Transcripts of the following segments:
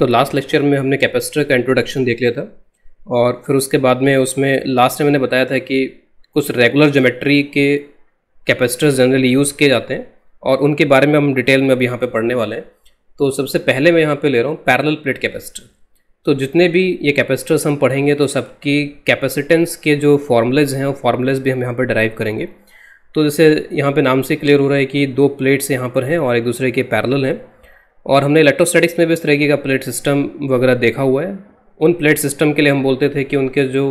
तो last lecture में हमने कैपेसिटर का इंट्रोडक्शन देख लिया था और फिर उसके बाद में उसमें लास्ट में मैंने बताया था कि कुछ रेगुलर जोमेट्री के कैपेसिटर्स जनरली यूज़ किए जाते हैं और उनके बारे में हम डिटेल में अभी यहाँ पे पढ़ने वाले हैं। तो सबसे पहले मैं यहाँ पे ले रहा हूँ पैरल प्लेट कैपेसिटर तो जितने भी ये कैपेसिटर्स हम पढ़ेंगे तो सबकी कैपेसिटेंस के जो फॉर्मूलेज हैं, वो फॉर्मूलेज भी हम यहाँ पर ड्राइव करेंगे। तो जैसे यहाँ पे नाम से क्लियर हो रहा है कि दो प्लेट्स यहाँ पर हैं और एक दूसरे के पैरेलल हैं। और हमने इलेक्ट्रोस्टैटिक्स में भी इस तरीके का प्लेट सिस्टम वगैरह देखा हुआ है। उन प्लेट सिस्टम के लिए हम बोलते थे कि उनके जो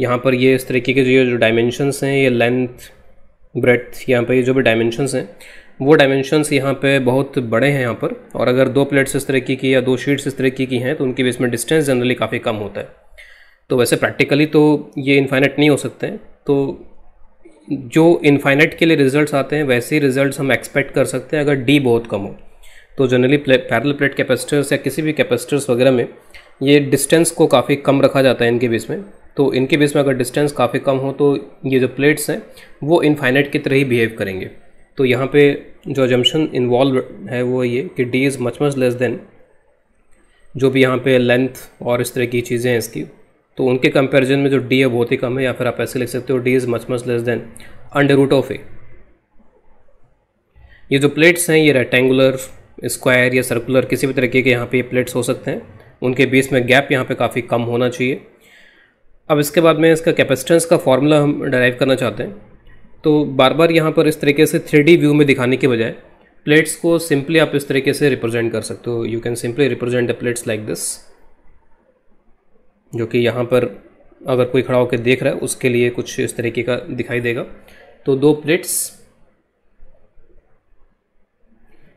यहाँ पर ये इस तरीके के जो जो डायमेंशंस हैं, ये लेंथ ब्रेथ यहाँ पर ये जो भी डायमेंशनस हैं, वो डायमेंशनस यहाँ पे बहुत बड़े हैं यहाँ पर। और अगर दो प्लेट्स इस तरीके की या दो शीट्स इस तरीके की हैं तो उनके बीच में डिस्टेंस जनरली काफ़ी कम होता है। तो वैसे प्रैक्टिकली तो ये इन्फाइनेट नहीं हो सकते हैं। तो जो इन्फाइनेट के लिए रिजल्ट्स आते हैं, वैसे ही रिजल्ट्स हम एक्सपेक्ट कर सकते हैं अगर डी बहुत कम हो। तो जनरली पैरल प्लेट कैपेसिटर्स या किसी भी कैपेसिटर्स वगैरह में ये डिस्टेंस को काफ़ी कम रखा जाता है इनके बीच में। तो इनके बीच में अगर डिस्टेंस काफ़ी कम हो तो ये जो प्लेट्स हैं, वो इनफाइनाइट की तरह ही बिहेव करेंगे। तो यहाँ पे जो जम्पन इन्वॉल्व है, वो ये कि D is much much less than जो भी यहाँ पे लेंथ और इस तरह की चीज़ें हैं इसकी। तो उनके कंपैरिजन में जो डी है, बहुत ही कम है। या फिर आप ऐसे लिख सकते हो D is much much less than under root of A ये जो प्लेट्स हैं, ये रेक्टेंगुलर स्क्वायर या सर्कुलर किसी भी तरीके के यहाँ पे प्लेट्स हो सकते हैं। उनके बीच में गैप यहाँ पे काफ़ी कम होना चाहिए। अब इसके बाद में इसका कैपेसिटेंस का फॉर्मूला हम डराइव करना चाहते हैं। तो बार बार यहाँ पर इस तरीके से थ्री व्यू में दिखाने के बजाय प्लेट्स को सिंपली आप इस तरीके से रिप्रेजेंट कर सकते हो। You can simply represent the plates like this जो कि यहाँ पर अगर कोई खड़ा होकर देख रहा है, उसके लिए कुछ इस तरीके का दिखाई देगा। तो दो प्लेट्स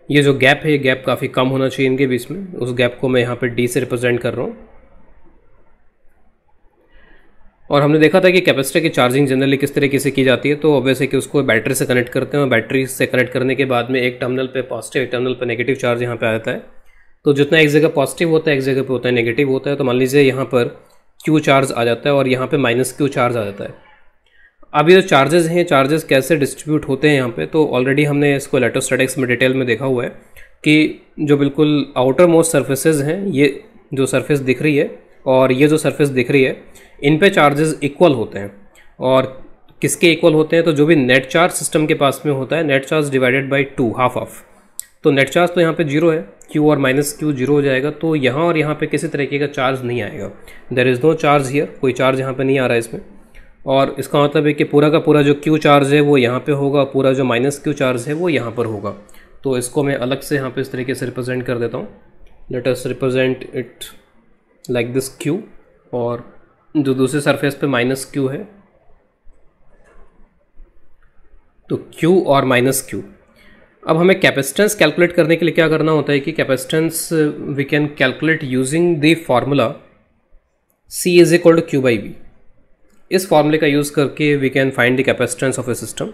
ये जो गैप है, ये गैप काफ़ी कम होना चाहिए इनके बीच में। उस गैप को मैं यहाँ पर डी से रिप्रेजेंट कर रहा हूँ। और हमने देखा था कि कैपेसिटर की चार्जिंग जनरली किस तरीके से की जाती है तो ऑब्वियस है कि उसको बैटरी से कनेक्ट करते हैं और बैटरी से कनेक्ट करने के बाद में एक टर्मिनल पे पॉजिटिव एक टर्मिनल पे नेगेटिव चार्ज यहाँ पे आ जाता है। तो जितना एक जगह पॉजिटिव होता है, एक जगह पे होता है नेगेटिव होता है। तो मान लीजिए यहाँ पर क्यू चार्ज आ जाता है और यहाँ पर माइनस क्यू चार्ज आ जाता है। अब ये जो चार्जेस हैं चार्जेस कैसे डिस्ट्रीब्यूट होते हैं यहाँ पे तो ऑलरेडी हमने इसको इलेक्ट्रोस्टैटिक्स में डिटेल में देखा हुआ है कि जो बिल्कुल आउटर मोस्ट सर्फेसेज हैं, ये जो सरफेस दिख रही है और ये जो सरफेस दिख रही है, इन पे चार्जेस इक्वल होते हैं। और किसके इक्वल होते हैं तो जो भी नेट चार्ज सिस्टम के पास में होता है net charge divided by two half of तो नेट चार्ज तो यहाँ पे ज़ीरो है क्यू और माइनस क्यू ज़ीरो हो जाएगा तो यहाँ और यहाँ पे किसी तरीके का चार्ज नहीं आएगा। There is no charge here कोई चार्ज यहाँ पे नहीं आ रहा है इसमें। और इसका मतलब है कि पूरा का पूरा जो क्यू चार्ज है वो यहाँ पे होगा पूरा जो माइनस क्यू चार्ज है वो यहाँ पर होगा। तो इसको मैं अलग से यहाँ पे इस तरीके से रिप्रेजेंट कर देता हूँ। Let us represent it like this Q और जो दूसरे सरफेस पे माइनस क्यू है तो क्यू और माइनस क्यू अब हमें कैपेसिटेंस कैलकुलेट करने के लिए क्या करना होता है कि capacitance we can calculate using the formula C is equal to Q by B इस फॉर्मूले का यूज़ करके we can find the capacitance of a system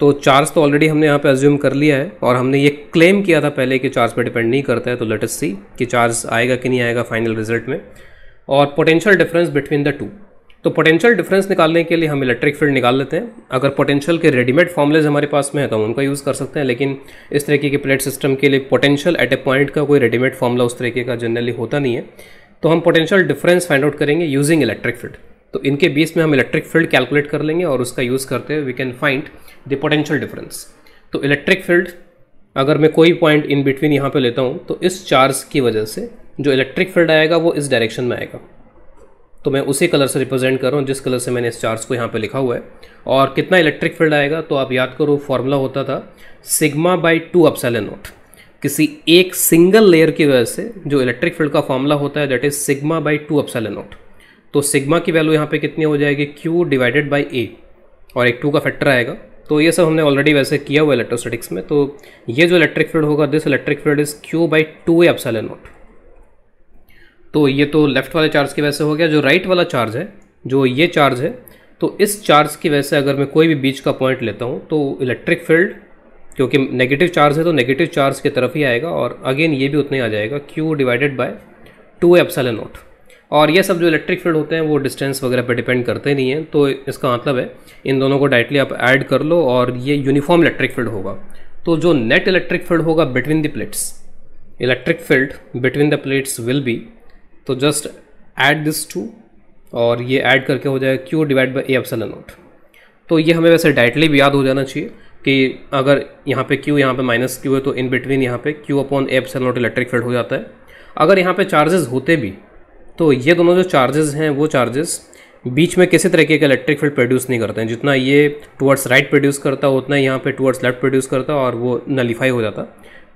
तो चार्ज तो ऑलरेडी हमने यहाँ पे एज्यूम कर लिया है और हमने ये क्लेम किया था पहले कि चार्ज पे डिपेंड नहीं करता है तो लेट अस सी कि चार्ज आएगा कि नहीं आएगा फाइनल रिज़ल्ट में। और potential difference between the two तो पोटेंशियल डिफरेंस निकालने के लिए हम इलेक्ट्रिक फ़ील्ड निकाल लेते हैं। अगर पोटेंशियल के रेडीमेड फॉर्मुलेज हमारे पास में है तो हम उनका यूज़ कर सकते हैं, लेकिन इस तरीके के प्लेट सिस्टम के लिए पोटेंशियल एट ए पॉइंट का कोई रेडीमेड फॉर्मूला उस तरीके का जनरली होता नहीं है। तो हम पोटेंशियल डिफरेंस फाइंड आउट करेंगे यूजिंग इलेक्ट्रिक फ़ील्ड तो इनके बीच में हम इलेक्ट्रिक फ़ील्ड कैलकुलेट कर लेंगे और उसका यूज़ करते हुए we can find the potential difference तो इलेक्ट्रिक फ़ील्ड अगर मैं कोई पॉइंट इन बिटवीन यहाँ पे लेता हूँ तो इस चार्ज की वजह से जो इलेक्ट्रिक फ़ील्ड आएगा वो इस डायरेक्शन में आएगा। तो मैं उसी कलर से रिप्रेजेंट कर रहा हूँ, जिस कलर से मैंने इस चार्ज को यहाँ पे लिखा हुआ है। और कितना इलेक्ट्रिक फ़ील्ड आएगा तो आप याद करो फॉर्मूला होता था sigma by two epsilon naught किसी एक सिंगल लेयर की वजह से जो इलेक्ट्रिक फ़ील्ड का फॉर्मूला होता है that is sigma by two epsilon naught तो सिग्मा की वैल्यू यहाँ पे कितनी हो जाएगी? क्यू डिवाइडेड बाई ए और एक टू का फैक्टर आएगा। तो ये सब हमने ऑलरेडी वैसे किया हुआ इलेक्ट्रोस्टेटिक्स में। तो ये जो इलेक्ट्रिक फ़ील्ड होगा this electric field is Q by two A naught तो ये तो लेफ़्ट वाले चार्ज की वजह से हो गया। जो राइट वाला चार्ज है, जो ये चार्ज है तो इस चार्ज की वजह से अगर मैं कोई भी बीच का पॉइंट लेता हूँ तो इलेक्ट्रिक फ़ील्ड क्योंकि नेगेटिव चार्ज है तो नेगेटिव चार्ज की तरफ़ ही आएगा। और अगेन ये भी उतना ही आ जाएगा। Q divided by two epsilon naught और ये सब जो इलेक्ट्रिक फ़ील्ड होते हैं, वो डिस्टेंस वगैरह पे डिपेंड करते नहीं हैं तो इसका मतलब है, इन दोनों को डायरेक्टली आप ऐड कर लो और ये यूनिफॉर्म इलेक्ट्रिक फ़ील्ड होगा। तो जो नेट इलेक्ट्रिक फ़ील्ड होगा between the plates electric field between the plates will be तो जस्ट ऐड दिस टू और ये ऐड करके हो जाएगा Q divide by A epsilon naught तो ये हमें वैसे डायरेक्टली भी याद हो जाना चाहिए कि अगर यहाँ पे क्यू यहाँ पे माइनस क्यू है तो इन बिटवीन यहाँ पे Q upon A epsilon naught electric field हो जाता है। अगर यहाँ पे चार्जेस होते भी तो ये दोनों जो चार्जेस हैं, वो चार्जेस बीच में किसी तरीके का इलेक्ट्रिक फ़ील्ड प्रोड्यूस नहीं करते हैं। जितना ये टुवर्ड्स राइट प्रोड्यूस करता, उतना यहाँ पे टुवर्ड्स लेफ़्ट प्रोड्यूस करता और वो नलीफाई हो जाता।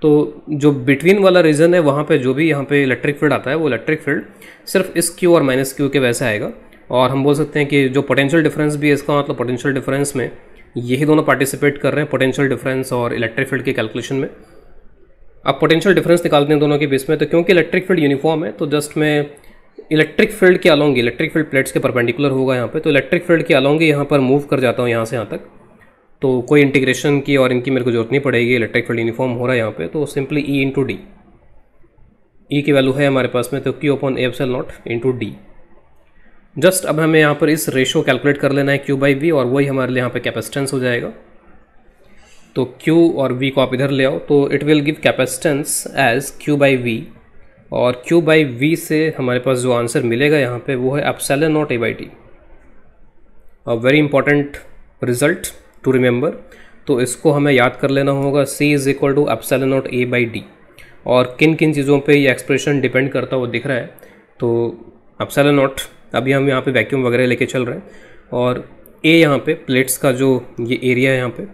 तो जो बिटवीन वाला रीजन है, वहाँ पे जो भी यहाँ पे इलेक्ट्रिक फ़ील्ड आता है, वो इलेक्ट्रिक फ़ील्ड सिर्फ़ इस क्यू और माइनस क्यू के वैसे आएगा। और हम बोल सकते हैं कि जो पोटेंशियल डिफरेंस भी है, इसका मतलब पोटेंशियल डिफरेंस में यही दोनों पार्टिसिपेट कर रहे हैं पोटेंशियल डिफरेंस और इलेक्ट्रिक फ़ील्ड के कैलकुलेशन में। अब पोटेंशियल डिफरेंस निकालते हैं दोनों के बीच में तो क्योंकि इलेक्ट्रिक फ़ील्ड यूनिफॉर्म है तो जस्ट मैं इलेक्ट्रिक फ़ील्ड के अलोंग, इलेक्ट्रिक फ़ील्ड प्लेट्स के परपेंडिकुलर होगा यहाँ पे तो इलेक्ट्रिक फ़ील्ड के अलोंग यहाँ पर मूव कर जाता हूँ यहाँ से यहाँ तक। तो कोई इंटीग्रेशन की और इनकी मेरे को ज़रूरत नहीं पड़ेगी इलेक्ट्रिक फ़ील्ड यूनिफॉर्म हो रहा है यहाँ पे तो simply E into D E की वैल्यू है हमारे पास में तो Q upon epsilon naught into D just अब हमें यहाँ पर इस रेशो कैलकुलेट कर लेना है क्यू बाई वी और वही हमारे लिए यहाँ पे कैपेसिटेंस हो जाएगा। तो Q और V को आप इधर ले आओ तो it will give capacitance as Q by V और Q बाई वी से हमारे पास जो आंसर मिलेगा यहाँ पे वो है epsilon naught A by T a very important result to remember तो इसको हमें याद कर लेना होगा C is equal to epsilon naught A by D और किन किन चीज़ों पे ये एक्सप्रेशन डिपेंड करता वो दिख रहा है तो एप्सल नॉट अभी हम यहाँ पे वैक्यूम वगैरह लेके चल रहे हैं, और ए यहाँ पे प्लेट्स का जो ये एरिया है यहाँ पे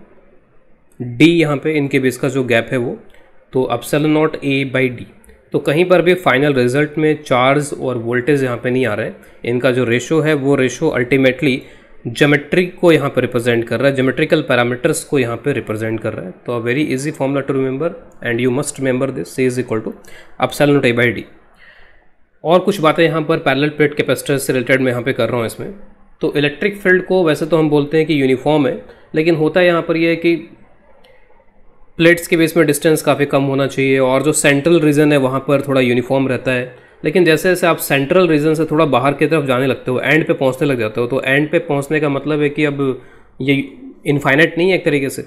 डी यहाँ पे इनके बीच का जो गैप है वो तो epsilon naught A by D तो कहीं पर भी फाइनल रिज़ल्ट में चार्ज और वोल्टेज यहाँ पे नहीं आ रहा। है इनका जो रेशो है, वो रेशो अल्टीमेटली जोमेट्री को यहाँ पे रिप्रेजेंट कर रहा है जोमेट्रिकल पैरामीटर्स को यहाँ पे रिप्रेजेंट कर रहा है। तो a very easy formula to remember and you must remember this C is equal to epsilon naught A by D और कुछ बातें यहाँ पर पैरेलल प्लेट कैपेसिटर से रिलेटेड मैं यहाँ पे कर रहा हूँ इसमें। तो इलेक्ट्रिक फ़ील्ड को वैसे तो हम बोलते हैं कि यूनिफॉर्म है, लेकिन होता है यहाँ पर यह है कि प्लेट्स के बेस में डिस्टेंस काफ़ी कम होना चाहिए और जो सेंट्रल रीजन है वहाँ पर थोड़ा यूनिफॉर्म रहता है। लेकिन जैसे जैसे आप सेंट्रल रीजन से थोड़ा बाहर की तरफ़ जाने लगते हो, एंड पे पहुँचने लग जाते हो तो एंड पे पहुँचने का मतलब है कि अब ये इनफाइनाइट नहीं है एक तरीके से।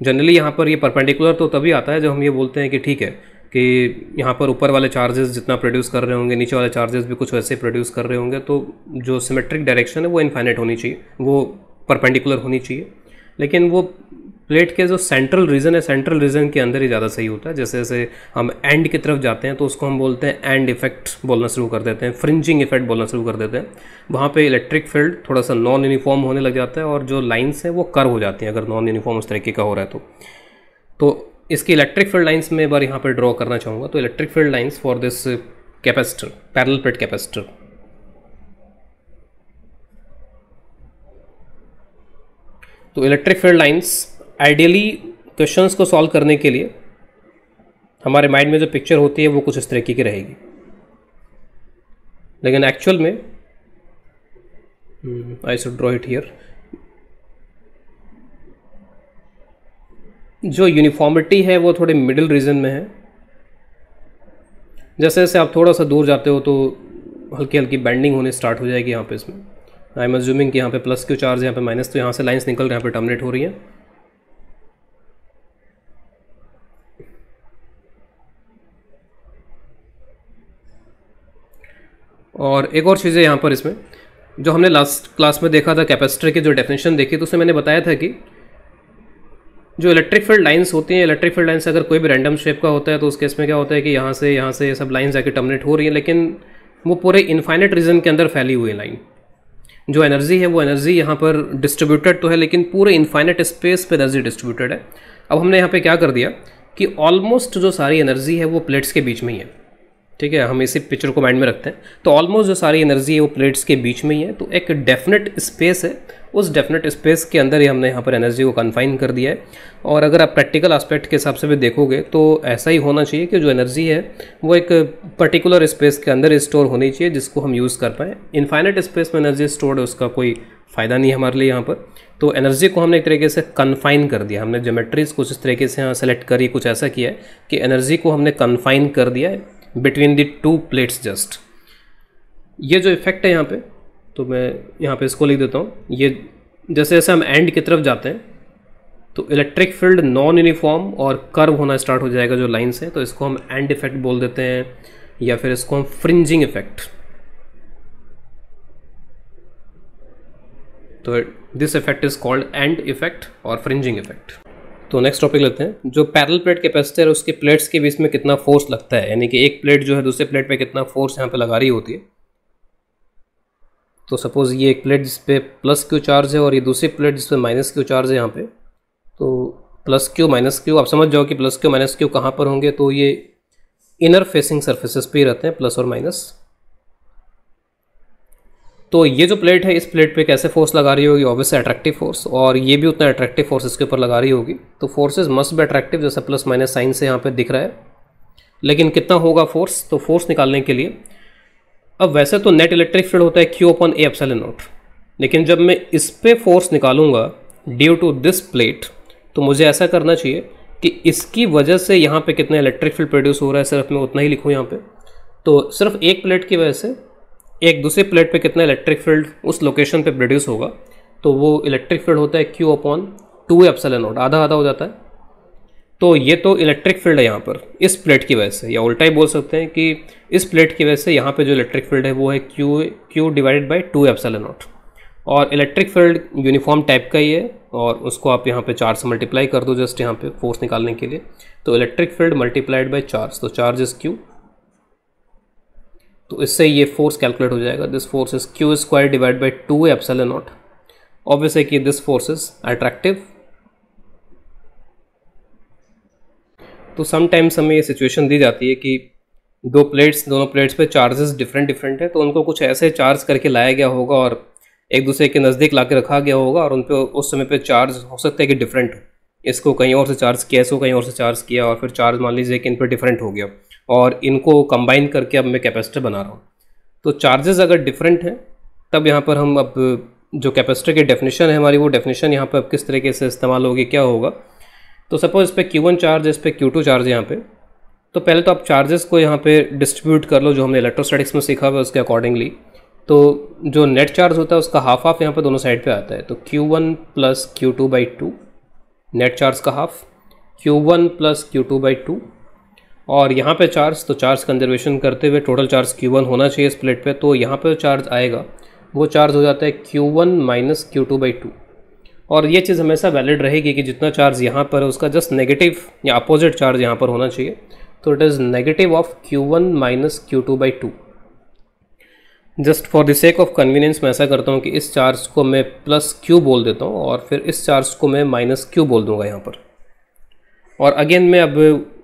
जनरली यहाँ पर ये परपेंडिकुलर तो तभी आता है जब हम ये बोलते हैं कि ठीक है, कि यहाँ पर ऊपर वाले चार्जेस जितना प्रोड्यूस कर रहे होंगे, नीचे वाले चार्जेस भी कुछ वैसे प्रोड्यूस कर रहे होंगे तो जो सिमेट्रिक डायरेक्शन है वो इनफाइनाइट होनी चाहिए, वो परपेंडिकुलर होनी चाहिए। लेकिन वो प्लेट के जो सेंट्रल रीजन है सेंट्रल रीजन के अंदर ही ज़्यादा सही होता है। जैसे जैसे हम एंड की तरफ़ जाते हैं तो उसको हम बोलते हैं एंड इफ़ेक्ट बोलना शुरू कर देते हैं फ्रिंजिंग इफ़ेक्ट बोलना शुरू कर देते हैं। वहाँ पे इलेक्ट्रिक फ़ील्ड थोड़ा सा नॉन यूनिफॉर्म होने लग जाता है और जो लाइन्स हैं, वो कर हो जाती हैं, अगर नॉन यूनिफॉर्म उस तरीके का हो रहा है तो। तो इसकी इलेक्ट्रिक फ़ील्ड लाइन्स में एक बार यहाँ पर ड्रॉ करना चाहूँगा। तो electric field lines for this capacitor parallel plate capacitor तो electric field lines ideally questions को सॉल्व करने के लिए हमारे माइंड में जो पिक्चर होती है, वो कुछ इस तरीके की रहेगी। लेकिन एक्चुअल में I should draw it here जो यूनिफॉर्मिटी है, वो थोड़े मिडिल रीजन में है। जैसे जैसे आप थोड़ा सा दूर जाते हो तो हल्की हल्की बैंडिंग होने स्टार्ट हो जाएगी यहाँ पे इसमें। आई एम अज्यूमिंग कि यहाँ पे प्लस क्यू चार्ज यहाँ पे माइनस तो यहाँ से लाइंस निकल यहाँ पे टर्मिनेट हो रही हैं। और एक और चीज़ है यहाँ पर इसमें, जो हमने लास्ट क्लास में देखा था कैपेसिटर की जो डेफिनेशन देखी तो उसमें मैंने बताया था कि जो इलेक्ट्रिक फ़ील्ड लाइंस होती हैं इलेक्ट्रिक फ़ील्ड लाइन्स अगर कोई भी रैंडम शेप का होता है तो उस केस में क्या होता है कि यहाँ से यहाँ से ये सब लाइन्स आके टर्मिनेट हो रही हैं, लेकिन वो पूरे इन्फाइनेट रीजन के अंदर फैली हुई लाइन जो एनर्जी है, वो एनर्जी यहाँ पर डिस्ट्रीब्यूटेड तो है, लेकिन पूरे इन्फाइनेट स्पेस पर एनर्जी डिस्ट्रीब्यूटेड है। अब हमने यहाँ पर क्या कर दिया कि ऑलमोस्ट जो सारी एनर्जी है, वो प्लेट्स के बीच में ही है। ठीक है, हम इसी पिक्चर को माइंड में रखते हैं। तो ऑलमोस्ट जो सारी एनर्जी है, वो प्लेट्स के बीच में ही है। तो एक डेफिनेट स्पेस है। उस डेफिनेट स्पेस के अंदर ही हमने यहाँ पर एनर्जी को कन्फाइन कर दिया है। और अगर आप प्रैक्टिकल एस्पेक्ट के हिसाब से भी देखोगे तो ऐसा ही होना चाहिए कि जो एनर्जी है, वो एक पर्टिकुलर स्पेस के अंदर स्टोर होनी चाहिए, जिसको हम यूज़ कर पाएँ। इनफाइनेट स्पेस में एनर्जी स्टोर्ड है, उसका कोई फ़ायदा नहीं है हमारे लिए यहाँ पर। तो एनर्जी को हमने एक तरीके से कन्फाइन कर दिया। हमने जोमेट्रीज कुछ इस तरीके से यहाँ सेलेक्ट करी, कुछ ऐसा किया है कि एनर्जी को हमने कन्फाइन कर दिया है। Between the two plates just ये जो इफ़ेक्ट है यहाँ पे तो मैं यहाँ पे इसको लिख देता हूँ। ये जैसे जैसे हम एंड की तरफ़ जाते हैं तो इलेक्ट्रिक फ़ील्ड नॉन यूनिफॉर्म और कर्व होना स्टार्ट हो जाएगा जो लाइन्स हैं तो इसको हम एंड इफ़ेक्ट बोल देते हैं, या फिर इसको हम फ्रिंजिंग इफ़ेक्ट तो this effect is called end effect और फ्रिंजिंग इफ़ेक्ट तो नेक्स्ट टॉपिक लेते हैं। जो पैरल प्लेट कैपेसिटर है, उसके प्लेट्स के बीच में कितना फोर्स लगता है? यानी कि एक प्लेट जो है, दूसरे प्लेट पे कितना फोर्स यहाँ पे लगा रही होती है? तो सपोज़ ये एक प्लेट जिस पे प्लस क्यू चार्ज है और ये दूसरी प्लेट जिस पे माइनस क्यू चार्ज है यहाँ पे तो प्लस क्यू माइनस क्यू आप समझ जाओ कि प्लस क्यू माइनस क्यू कहाँ पर होंगे? तो ये इनर फेसिंग सर्फेसिस पे ही रहते हैं प्लस और माइनस तो ये जो प्लेट है, इस प्लेट पे कैसे फोर्स लगा रही होगी? ऑब्वियसली अट्रैक्टिव फोर्स और ये भी उतना अट्रैक्टिव फोर्स इसके ऊपर लगा रही होगी। तो फोर्सेज मस्ट भी अट्रैक्टिव जैसे प्लस माइनस साइन से यहाँ पे दिख रहा है। लेकिन कितना होगा फोर्स तो फोर्स निकालने के लिए, अब वैसे तो नेट इलेक्ट्रिक फ़ील्ड होता है क्यू अपन ए एप्सल नोट लेकिन जब मैं इस पर फोर्स निकालूँगा ड्यू टू दिस प्लेट तो मुझे ऐसा करना चाहिए कि इसकी वजह से यहाँ पे कितना इलेक्ट्रिक फ़ील्ड प्रोड्यूस हो रहा है, सिर्फ़ मैं उतना ही लिखूँ यहाँ पे। तो सिर्फ़ एक प्लेट की वजह से एक दूसरे प्लेट पे कितना इलेक्ट्रिक फ़ील्ड उस लोकेशन पे प्रोड्यूस होगा तो वो इलेक्ट्रिक फ़ील्ड होता है Q upon two epsilon naught आधा आधा हो जाता है। तो ये तो इलेक्ट्रिक फ़ील्ड है यहाँ पर, इस प्लेट की वजह से, या उल्टा ही बोल सकते हैं कि इस प्लेट की वजह से यहाँ पे जो इलेक्ट्रिक फ़ील्ड है वो है Q Q divided by two epsilon naught और इलेक्ट्रिक फ़ील्ड यूनिफॉर्म टाइप का ही है, और उसको आप यहाँ पे चार्ज से मल्टीप्लाई कर दो जस्ट यहाँ पे फोर्स निकालने के लिए। तो electric field multiplied by charge तो चार्ज इज़ क्यू तो इससे ये फोर्स कैलकुलेट हो जाएगा। This force is Q square divide by two epsilon naught obvious है कि दिस फोर्स इज़ अट्रैक्टिव तो समटाइम्स हमें ये सिचुएशन दी जाती है कि दो प्लेट्स दोनों प्लेट्स पे चार्जेस डिफरेंट डिफरेंट है तो उनको कुछ ऐसे चार्ज करके लाया गया होगा और एक दूसरे के नज़दीक ला रखा गया होगा और उन पर उस समय पे चार्ज हो सकता है कि डिफरेंट हो। इसको कहीं और से चार्ज किया, इसको कहीं और से चार्ज किया और फिर चार्ज मान लीजिए कि इन पर डिफरेंट हो गया। और इनको कंबाइन करके अब मैं कैपेसिटर बना रहा हूँ। तो चार्जेस अगर डिफरेंट हैं, तब यहाँ पर हम अब जो कैपेसिटर की डेफिनेशन है हमारी, वो डेफिनेशन यहाँ पर अब किस तरीके से इस्तेमाल होगी, क्या होगा? तो सपोज़ इस पर क्यू वन चार्ज इस पर क्यू टू चार्ज यहाँ पर तो पहले तो आप चार्जेस को यहाँ पे डिस्ट्रीब्यूट कर लो, जो हमने इलेक्ट्रोस्टैटिक्स में सीखा हुआ उसके अकॉर्डिंगली तो जो नेट चार्ज होता है, उसका हाफ़ हाफ़ यहाँ पे दोनों साइड पे आता है। तो Q one plus Q two by two net charge का half Q one plus Q two by two और यहाँ पे चार्ज तो चार्ज कंजर्वेशन करते हुए टोटल चार्ज क्यू वन होना चाहिए इस प्लेट पे तो यहाँ पे चार्ज आएगा। वो चार्ज हो जाता है Q one minus Q two by two और ये चीज़ हमेशा वैलिड रहेगी कि जितना चार्ज यहाँ पर है, उसका जस्ट नेगेटिव या अपोजिट चार्ज यहाँ पर होना चाहिए। तो it is negative of Q one minus Q two by two just for the sake of convenience मैं ऐसा करता हूँ कि इस चार्ज को मैं प्लस क्यू बोल देता हूँ और फिर इस चार्ज को मैं माइनस क्यू बोल दूँगा यहाँ पर। और अगेन मैं अब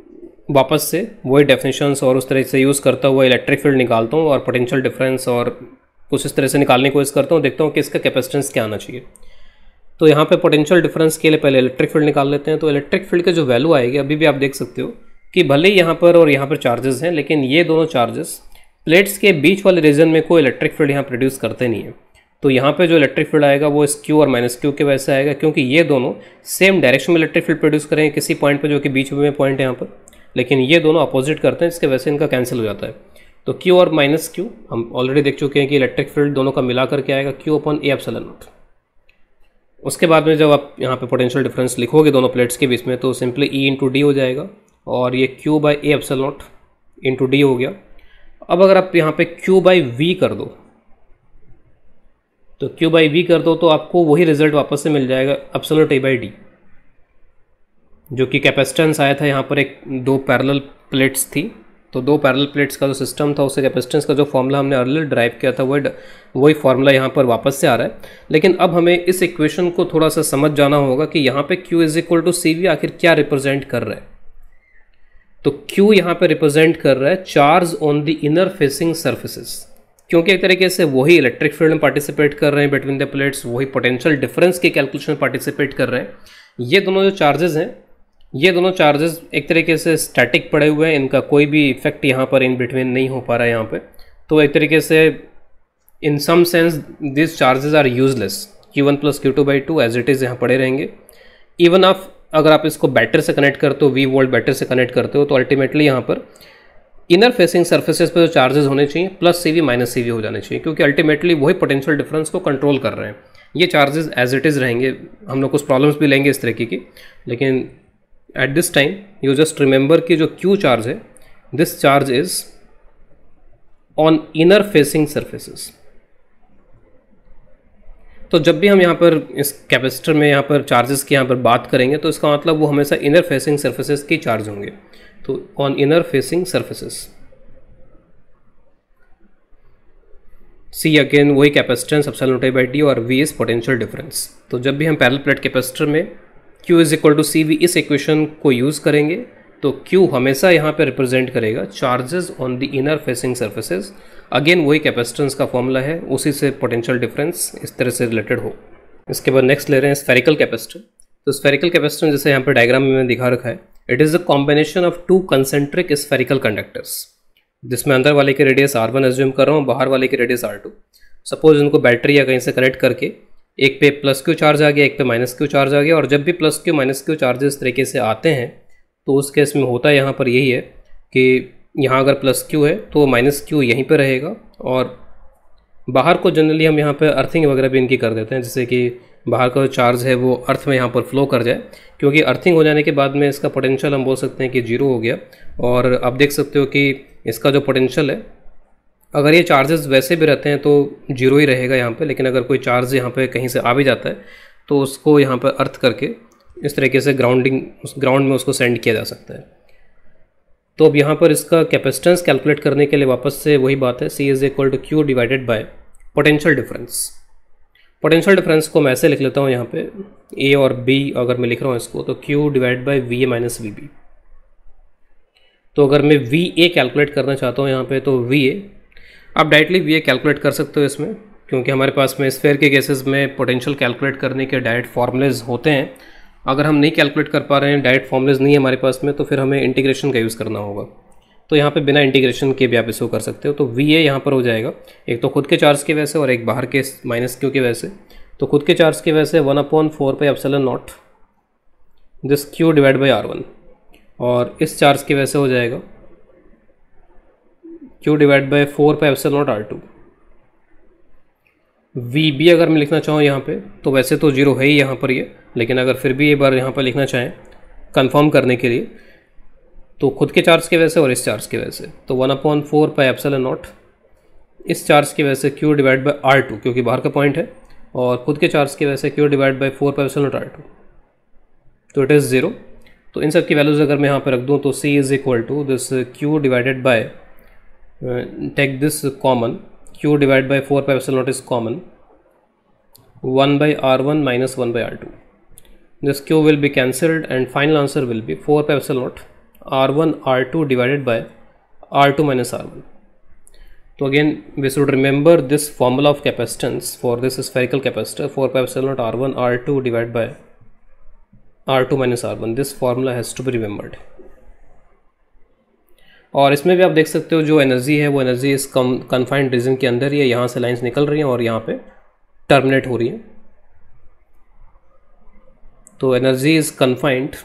वापस से वही डेफिनेशंस और उस तरह से यूज़ करता हुआ इलेक्ट्रिक फ़ील्ड निकालता हूँ और पोटेंशियल डिफरेंस और कुछ इस तरह से निकालने की कोशिश करता हूँ, देखता हूँ कि इसका कैपेसिटेंस क्या आना चाहिए। तो यहाँ पे पोटेंशियल डिफरेंस के लिए पहले इलेक्ट्रिक फ़ील्ड निकाल लेते हैं। तो इलेक्ट्रिक फ़ील्ड के जो वैल्यू आएगी, अभी भी आप देख सकते हो कि भले ही यहाँ पर और यहाँ पर चार्जेस हैं, लेकिन ये दोनों चार्जेस प्लेट्स के बीच वाले रीजन में कोई इलेक्ट्रिक फ़ील्ड यहाँ प्रोड्यूस करते नहीं है। तो यहाँ पे जो इलेक्ट्रिक फ़ील्ड आएगा, वो इस क्यू और माइनस क्यू के वजह से आएगा, क्योंकि ये दोनों सेम डायरेक्शन में इलेक्ट्रिक फ़ील्ड प्रोड्यूस करेंगे किसी पॉइंट पर जो कि बीच में पॉइंट है यहाँ पर। लेकिन ये दोनों अपोजिट करते हैं, इसके वजह से इनका कैंसिल हो जाता है। तो क्यू और माइनस क्यू हम ऑलरेडी देख चुके हैं कि इलेक्ट्रिक फ़ील्ड दोनों का मिला करके आएगा Q upon A epsilon not उसके बाद में जब आप यहाँ पे पोटेंशियल डिफरेंस लिखोगे दोनों प्लेट्स के बीच में तो सिंपली ई इंटू डी हो जाएगा, और ये Q by A epsilon naught into D हो गया। अब अगर आप यहाँ पे क्यू बाई वी कर दो तो क्यू बाई वी कर दो तो आपको वही रिज़ल्ट वापस से मिल जाएगा एप्सलोट ए बाई डी जो कि कैपेसिटेंस आया था, यहाँ पर एक दो पैरेलल प्लेट्स थी। तो दो पैरेलल प्लेट्स का जो सिस्टम था, उससे कैपेसिटेंस का जो फॉर्मूला हमने अर्लियर ड्राइव किया था, वही वही फॉर्मूला यहाँ पर वापस से आ रहा है। लेकिन अब हमें इस इक्वेशन को थोड़ा सा समझ जाना होगा कि यहाँ पे Q is equal to C V आखिर क्या रिप्रेजेंट कर रहा है। तो Q यहाँ पे रिप्रेजेंट कर रहा है charge on the inner facing surfaces क्योंकि एक तरीके से वही इलेक्ट्रिक फ़ील्ड में पार्टिसिपेट कर रहे हैं बिटवीन द प्लेट्स वही पोटेंशियल डिफरेंस के कैलकुलेशन में पार्टिसिपेट कर रहे हैं। ये दोनों जो चार्जेस हैं ये दोनों चार्जेस एक तरीके से स्टैटिक पड़े हुए हैं। इनका कोई भी इफ़ेक्ट यहाँ पर इन बिटवीन नहीं हो पा रहा है यहाँ पे। तो एक तरीके से in some sense this charges are useless Q one plus Q two by two as it is यहाँ पड़े रहेंगे। इवन आप, अगर आप इसको बैटर से कनेक्ट करते हो वी वोल्ट बैटर से कनेक्ट करते हो तो अल्टीमेटली यहाँ पर इनर फेसिंग सर्फेसेस पर जो चार्जेस होने चाहिए plus C V minus C V हो जाने चाहिए, क्योंकि अल्टीमेटली वही पोटेंशियल डिफरेंस को कंट्रोल कर रहे हैं। ये चार्जेस एज इट इज़ रहेंगे। हम लोग कुछ प्रॉब्लम्स भी लेंगे इस तरीके की, लेकिन at this time you just remember कि जो क्यू चार्ज है this charge is on inner facing surfaces तो जब भी हम यहाँ पर इस कैपेसिटर में यहाँ पर चार्जेस की यहाँ पर बात करेंगे तो इसका मतलब वो हमेशा इनर फेसिंग सर्फेसिस की चार्ज होंगे। तो on inner facing surfaces C again वही कैपेसिटेंस एप्सिलॉन बाई डी और वी इज़ पोटेंशियल डिफरेंस तो जब भी हम पैरल प्लेट कैपेसिटर में Q is equal to C V इस इक्वेशन को यूज़ करेंगे। तो Q हमेशा यहाँ पे रिप्रेजेंट करेगा। Charges on the inner facing surfaces again वही कैपेसिटेंस का फॉर्मूला है। उसी से पोटेंशियल डिफरेंस इस तरह से रिलेटेड हो। इसके बाद नेक्स्ट ले रहे हैं स्फेरिकल कैपेसिटर तो स्फेरिकल कैपेसिटर जैसे यहाँ पर डायग्राम में दिखा रखा है। It is the combination of two concentric spherical conductors जिसमें अंदर वाले के रेडियस आर वन एज्यूम कर रहा हूँ, बाहर वाले के रेडियस आर टू सपोज़ इनको बैटरी या कहीं से कनेक्ट करके एक पे प्लस क्यू चार्ज आ गया, एक पे माइनस क्यू चार्ज आ गया और जब भी plus Q minus Q charge इस तरीके से आते हैं तो उस केस में होता है यहाँ पर यही है कि यहाँ अगर प्लस क्यू है तो माइनस क्यू यहीं पर रहेगा और बाहर को जनरली हम यहाँ पर अर्थिंग वगैरह भी इनकी कर देते हैं जैसे कि बाहर का जो चार्ज है वो अर्थ में यहाँ पर फ्लो कर जाए, क्योंकि अर्थिंग हो जाने के बाद में इसका पोटेंशियल हम बोल सकते हैं कि ज़ीरो हो गया और आप देख सकते हो कि इसका जो पोटेंशियल है अगर ये चार्जेस वैसे भी रहते हैं तो ज़ीरो ही रहेगा यहाँ पे, लेकिन अगर कोई चार्ज यहाँ पे कहीं से आ भी जाता है तो उसको यहाँ पर अर्थ करके इस तरीके से ग्राउंडिंग उस ग्राउंड में उसको सेंड किया जा सकता है। तो अब यहाँ पर इसका कैपेसिटेंस कैलकुलेट करने के लिए वापस से वही बात है C is equal to Q divided by potential difference potential difference को मैं ऐसे लिख लेता हूँ यहाँ पे ए और बी अगर मैं लिख रहा हूँ इसको तो Q divide by V A minus V B तो अगर मैं वी ए कैलकुलेट करना चाहता हूँ यहाँ पे तो वी ए आप डायरेक्टली वी कैलकुलेट कर सकते हो इसमें, क्योंकि हमारे पास में स्फेयर के केसेस में पोटेंशियल कैलकुलेट करने के डायरेक्ट फॉर्मूलेज होते हैं। अगर हम नहीं कैलकुलेट कर पा रहे हैं डायरेक्ट फॉर्मूलेज नहीं है हमारे पास में तो फिर हमें इंटीग्रेशन का यूज़ करना होगा। तो यहाँ पे बिना इंटीग्रेशन के भी आप इसको कर सकते हो। तो वी ए यहाँ पर हो जाएगा। एक तो खुद के चार्ज की वजह से और एक बाहर के माइनस क्यू की वजह से। तो खुद के चार्ज की वजह से one upon four pi epsilon naught this Q divide by R one और इस चार्ज की वजह से हो जाएगा Q divide by four pi epsilon naught R two V B अगर मैं लिखना चाहूँ यहाँ पे तो वैसे तो ज़ीरो है ही यहाँ पर ये, लेकिन अगर फिर भी एक बार यहाँ पर लिखना चाहें कंफर्म करने के लिए तो खुद के चार्ज की वजह से और इस चार्ज की वजह से। तो one upon four pi epsilon naught इस चार्ज की वजह से Q divide by R two क्योंकि बाहर का पॉइंट है, और खुद के चार्ज की वजह से Q divide by four pi epsilon naught R two तो इट इज़ ज़ीरो तो इन सब की वैल्यूज़ अगर मैं यहाँ पर रख दूँ तो C is equal to this Q divided by uh, take this common. Q divided by 4 pi epsilon naught is common. 1 by r1 minus 1 by r2 this q will be cancelled and final answer will be 4 pi epsilon naught r1 r2 divided by r2 minus r1 so again we should remember this formula of capacitance for this spherical capacitor 4 pi epsilon naught r1 r2 divided by r2 minus r1 this formula has to be remembered और इसमें भी आप देख सकते हो जो energy है, वो एनर्जी इस कम कन्फाइंड रीजन के अंदर ही है, यहाँ से लाइंस निकल रही हैं और यहाँ पे टर्मिनेट हो रही हैं। तो energy is confined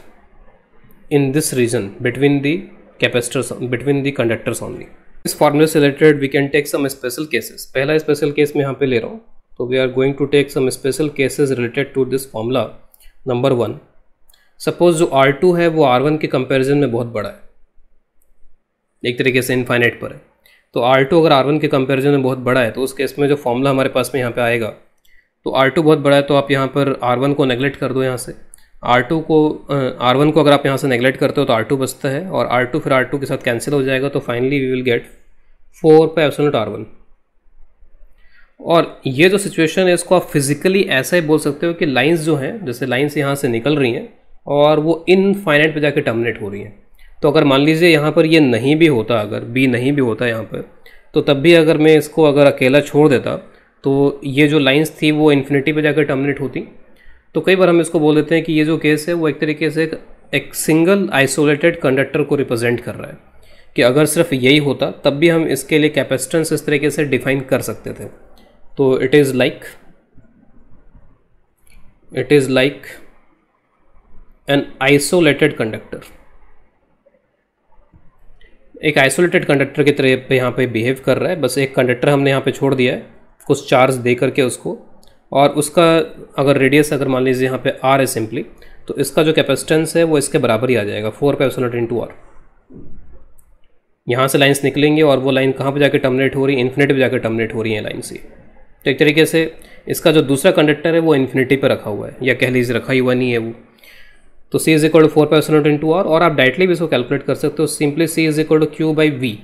in this region between the capacitors between the conductors only इस फॉर्मूले से related we can take some special cases पहला स्पेशल केस मैं यहाँ पे ले रहा हूँ। तो we are going to take some special cases related to this formula number one suppose जो आर टू है, वो आर वन के कंपेरिजन में बहुत बड़ा है। एक तरीके से इनफाइनाइट पर है। तो आर टू अगर आर वन के कंपेरिजन में बहुत बड़ा है तो उस केस में जो फॉर्मूला हमारे पास में यहाँ पे आएगा तो आर टू बहुत बड़ा है तो आप यहाँ पर आर वन को नेगलेक्ट कर दो यहाँ से। आर टू को आर वन को अगर आप यहाँ से नेगलेक्ट करते हो तो आर टू बचता है, और आर टू फिर आर टू के साथ कैंसिल हो जाएगा तो finally we will get four pi epsilon naught R one और ये जो सिचुएशन है, इसको आप फिजिकली ऐसा ही बोल सकते हो कि लाइंस जो हैं, जैसे लाइंस यहाँ से निकल रही हैं, और वो इन फाइनाइट पे जाके टर्मिनेट हो रही हैं। तो अगर मान लीजिए यहाँ पर ये नहीं भी होता, अगर बी नहीं भी होता यहाँ पर तो तब भी अगर मैं इसको अगर अकेला छोड़ देता तो ये जो लाइंस थी वो इन्फिनिटी पे जाकर टर्मिनेट होती। तो कई बार हम इसको बोल देते हैं कि ये जो केस है वो एक तरीके से एक सिंगल आइसोलेटेड कंडक्टर को रिप्रेजेंट कर रहा है। कि अगर सिर्फ़ यही होता, तब भी हम इसके लिए कैपेसिटेंस इस तरीके से डिफाइन कर सकते थे। तो it is like it is like an isolated conductor एक आइसोलेटेड कंडक्टर की तरह पे यहाँ पे बिहेव कर रहा है। बस एक कंडक्टर हमने यहाँ पे छोड़ दिया है, कुछ चार्ज दे करके उसको। और उसका अगर रेडियस अगर मान लीजिए यहाँ पे आर है सिंपली तो इसका जो कैपेसिटेंस है वो इसके बराबर ही आ जाएगा फोर पे एप्सोलट इंटू आर यहाँ से लाइन्स निकलेंगे और वो लाइन कहाँ पर जाकर टर्मिनेट हो रही है? इन्फिनिटी पर जाकर टर्मिनेट हो रही है लाइन सी तो एक तरीके से इसका जो दूसरा कंडक्टर है वो इन्फिनिटी पर रखा हुआ है, या कह लीजिए रखा ही हुआ नहीं है वो। तो C is equal to four pi into R और आप डायरेक्टली भी इसको कैलकुलेट कर सकते हो simply C is equal to Q by V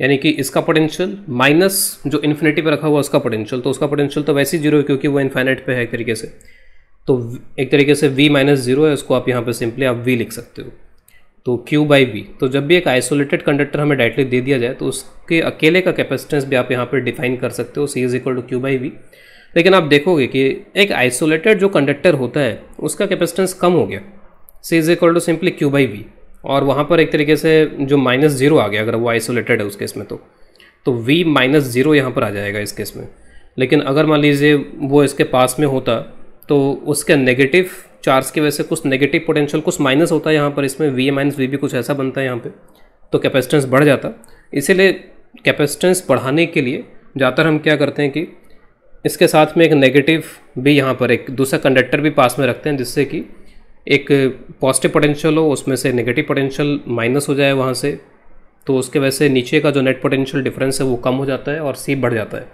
यानी कि इसका पोटेंशियल माइनस जो इन्फिनिटी पे रखा हुआ उसका पोटेंशियल तो उसका पोटेंशियल तो वैसे ही ज़ीरो है क्योंकि वो इन्फाइनाइट पे है एक तरीके से। तो एक तरीके से v माइनस ज़ीरो है, उसको आप यहाँ पे सिंपली आप v लिख सकते हो। तो q बाई वी तो जब भी एक आइसोलेटेड कंडक्टर हमें डायरेक्टली दे दिया जाए तो उसके अकेले का कैपेसिटेंस भी आप यहाँ पर डिफाइन कर सकते हो C is equal to Q by V लेकिन आप देखोगे कि एक आइसोलेटेड जो कंडक्टर होता है, उसका कैपेसिटेंस कम हो गया। C is equal to simply Q by V और वहाँ पर एक तरीके से जो माइनस ज़ीरो आ गया, अगर वो आइसोलेटेड है उस केस में तो। तो v माइनस ज़ीरो यहाँ पर आ जाएगा इस केस में। लेकिन अगर मान लीजिए वो इसके पास में होता तो उसके नेगेटिव चार्ज की वजह से कुछ नेगेटिव पोटेंशियल कुछ माइनस होता है यहाँ पर इसमें। वी माइनस वी भी कुछ ऐसा बनता है यहाँ पे। तो कैपेसिटेंस बढ़ जाता। इसीलिए कैपेसिटेंस बढ़ाने के लिए ज़्यादातर हम क्या करते हैं कि इसके साथ में एक नेगेटिव भी यहाँ पर एक दूसरा कंडक्टर भी पास में रखते हैं, जिससे कि एक पॉजिटिव पोटेंशियल हो, उसमें से नेगेटिव पोटेंशियल माइनस हो जाए वहाँ से तो उसके वजह से नीचे का जो नेट पोटेंशियल डिफरेंस है वो कम हो जाता है और सी बढ़ जाता है।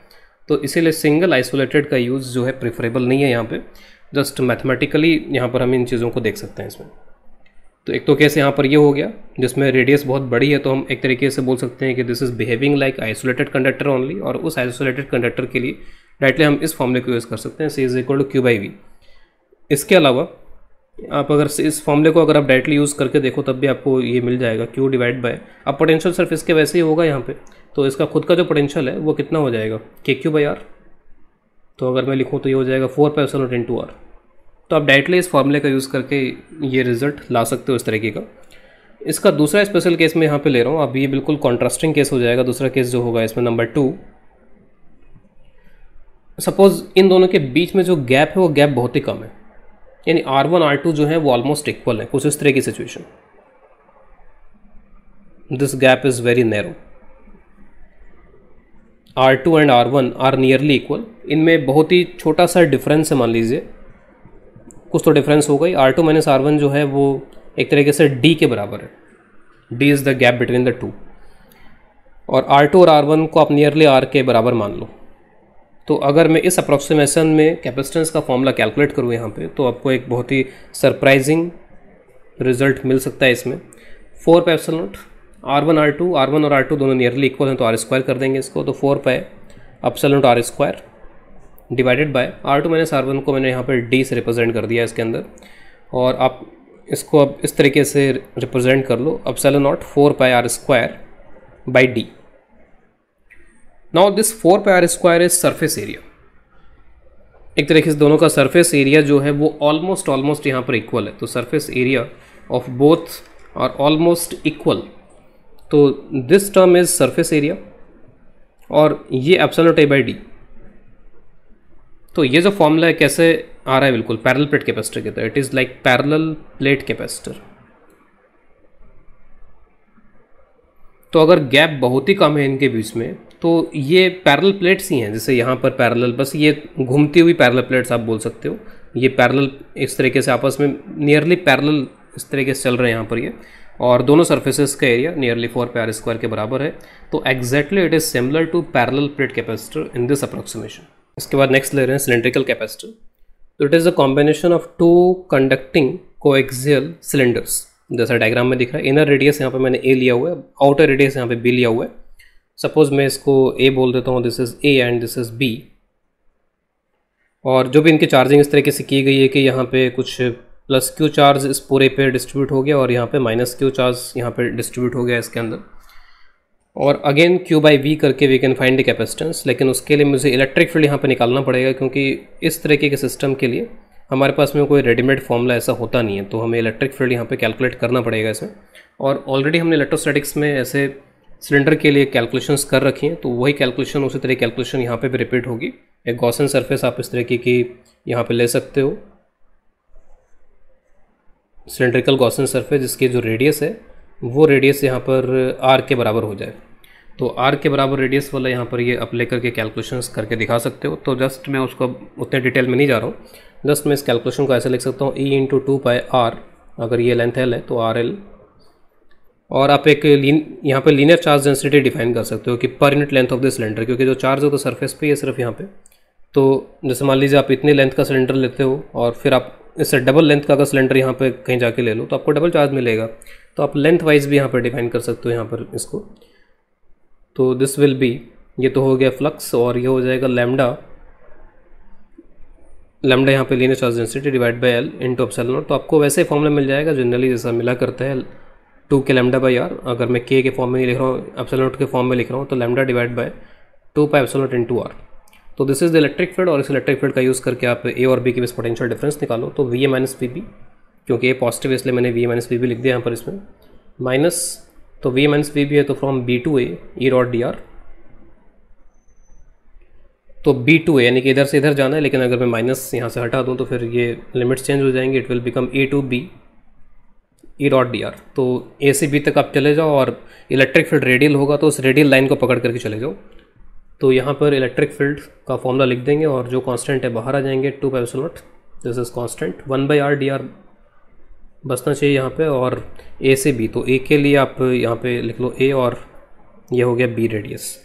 तो इसीलिए सिंगल आइसोलेटेड का यूज़ जो है प्रिफरेबल नहीं है यहाँ पे। जस्ट मैथमेटिकली यहाँ पर हम इन चीज़ों को देख सकते हैं इसमें। तो एक तो केस यहाँ पर ये हो गया, जिसमें रेडियस बहुत बड़ी है तो हम एक तरीके से बोल सकते हैं कि this is behaving like isolated conductor only और उस आइसोलेटेड कंडक्टर के लिए डायरेक्टली हम इस फॉर्मूले को यूज़ कर सकते हैं C is equal to Q by V इसके अलावा, आप अगर इस फॉर्मूले को अगर आप डायरेक्टली यूज़ करके देखो, तब भी आपको ये मिल जाएगा क्यू डिवाइड बाय अब पोटेंशियल सिर्फ़ इसके वैसे ही होगा यहाँ पे। तो इसका खुद का जो पोटेंशियल है, वो कितना हो जाएगा? के क्यू बाई आर तो अगर मैं लिखूँ तो ये हो जाएगा फोर पैसल और टू आर तो आप डायरेक्टली इस फॉर्मूले का यूज़ करके ये रिज़ल्ट ला सकते हो इस तरीके का। इसका दूसरा स्पेशल केस मैं यहाँ पे ले रहा हूँ। अब ये बिल्कुल कॉन्ट्रास्टिंग केस हो जाएगा, दूसरा केस जो होगा इसमें नंबर टू सपोज़ इन दोनों के बीच में जो गैप है, वो गैप बहुत ही कम है। यानी आर वन आर टू जो है, वो ऑलमोस्ट इक्वल है, कुछ इस तरह की situation this gap is very narrow R two and R one are nearly equal इनमें बहुत ही छोटा सा डिफरेंस है, मान लीजिए। कुछ तो डिफरेंस हो गई। R two minus R one जो है, वो एक तरीके से डी के बराबर है। D is the gap between the two और आर टू और आर वन को आप नियरली आर के बराबर मान लो। तो अगर मैं इस अप्रोक्सीमेशन में कैपेसिटेंस का फॉर्मूला कैलकुलेट करूँ यहाँ पे तो आपको एक बहुत ही सरप्राइजिंग रिज़ल्ट मिल सकता है इसमें। Four pi epsilon naught R one R two R one और आर टू दोनों नियरली इक्वल हैं तो आर स्क्वायर कर देंगे इसको तो four pi epsilon naught R square divided by R two minus R one को मैंने यहाँ पर डी से रिप्रेजेंट कर दिया इसके अंदर। और आप इसको अब इस तरीके से रिप्रेजेंट कर लो epsilon naught four pi R square by D now this four pi R square is surface area एक तरीके से दोनों का सरफेस एरिया जो है, वो ऑलमोस्ट ऑलमोस्ट यहाँ पर इक्वल है। तो surface area of both are almost equal तो this term is surface area और ये एप्सलॉट ए बाई डी तो ये जो फॉर्मूला है, कैसे आ रहा है बिल्कुल? पैरल प्लेट कैपेसिटर के तरह। It is like parallel plate capacitor तो अगर गैप बहुत ही कम है इनके बीच में तो ये पैरल प्लेट्स ही हैं, जैसे यहाँ पर पैरल बस ये घूमती हुई पैरल प्लेट्स आप बोल सकते हो। ये पैरल इस तरीके से आपस में नियरली पैरल इस तरीके से चल रहे हैं यहाँ पर ये। और दोनों सर्फेसिस का area nearly four pi r square के बराबर है। तो exactly it is similar to parallel plate capacitor in this approximation इसके बाद नेक्स्ट ले रहे हैं सिलेंड्रिकल कैपेसिटर तो it is a combination of two conducting coaxial cylinders जैसा डायग्राम में दिख रहा है इनर रेडियस यहाँ पे मैंने ए लिया हुआ है आउटर रेडियस यहाँ पे बी लिया हुआ है। सपोज़ मैं इसको ए बोल देता हूँ this is A and this is B और जो भी इनकी चार्जिंग इस तरीके से की गई है कि यहाँ पे कुछ प्लस क्यू चार्ज इस पूरे पे डिस्ट्रीब्यूट हो गया और यहाँ पे माइनस क्यू चार्ज यहाँ पे डिस्ट्रीब्यूट हो गया इसके अंदर। और अगेन क्यू बाई वी करके we can find the capacitance लेकिन उसके लिए मुझे इलेक्ट्रिक फ़ील्ड यहाँ पे निकालना पड़ेगा क्योंकि इस तरीके के सिस्टम के लिए हमारे पास में कोई रेडीमेड फॉर्मूला ऐसा होता नहीं है तो हमें इलेक्ट्रिक फ़ील्ड यहाँ पे कैलकुलेट करना पड़ेगा इसमें। और ऑलरेडी हमने इलेक्ट्रोस्टैटिक्स में ऐसे सिलेंडर के लिए कैलकुलेशंस कर रखी हैं तो वही कैलकुलेशन, उसी तरह कैलकुलेशन यहाँ पे भी रिपीट होगी। एक गॉसन सरफेस आप इस तरीके की यहाँ पे ले सकते हो। सिलेंड्रिकल गॉसन सरफेस, जिसकी जो रेडियस है, वो रेडियस यहाँ पर आर के बराबर हो जाए। तो आर के बराबर रेडियस वाला यहाँ पर ये आप लेकर के कैलकुलेशंस करके दिखा सकते हो। तो जस्ट मैं उसको उतने डिटेल में नहीं जा रहा हूँ। जस्ट मैं इस कैलकुलेशन को ऐसे लिख सकता हूँ E into two pi r अगर ये लेंथ एल है तो आर एल और आप एक यहाँ पे लीनियर चार्ज डेंसिटी डिफाइन कर सकते हो कि पर unit length of the cylinder क्योंकि जो चार्ज हो तो सरफेस पे है सिर्फ़ यहाँ पे। तो जैसे मान लीजिए आप इतनी लेंथ का सिलेंडर लेते हो और फिर आप इससे डबल लेंथ का अगर सिलेंडर यहाँ पे कहीं जाके ले लो तो आपको डबल चार्ज मिलेगा। तो आप लेंथ वाइज भी यहाँ पर डिफाइन कर सकते हो यहाँ पर इसको। तो दिस विल बी ये तो हो गया फ्लक्स और ये हो जाएगा लेमडा लेमडा यहाँ पे linear charge density divide by L into epsilon naught तो आपको वैसे ही फॉर्मूला मिल जाएगा जनरली जैसा मिला करता है। टू के लेमडा बाई आर, अगर मैं के के फॉर्म में लिख रहा हूँ अपसेल के फॉर्म में लिख रहा हूँ तो lambda divide by two pi epsilon naught into r तो this is the electric field और इस इलेक्ट्रिक फ़ील्ड का यूज़ करके आप ए और बी के बीच पोटेंशियल डिफरेंस निकालो तो V A minus V B क्योंकि ए पॉजिटिव इसलिए मैंने V A minus V B लिख दिया यहाँ पर इसमें। माइनस तो V A minus V B है तो from B to A E dot d r तो बी टू ए यानी कि इधर से इधर जाना है, लेकिन अगर मैं माइनस यहाँ से हटा दूँ तो फिर ये लिमिट्स चेंज हो जाएँगे it will become A to B E dot d r तो ए से बी तक आप चले जाओ और इलेक्ट्रिक फ़ील्ड रेडियल होगा तो उस रेडियल लाइन को पकड़ करके चले जाओ। तो यहाँ पर इलेक्ट्रिक फ़ील्ड का फॉर्मूला लिख देंगे और जो कांस्टेंट है बाहर आ जाएँगे two pi epsilon naught this is constant one by r d r बसना चाहिए यहाँ पे और ए से बी तो ए के लिए आप यहाँ पे लिख लो ए और ये हो गया बी रेडियस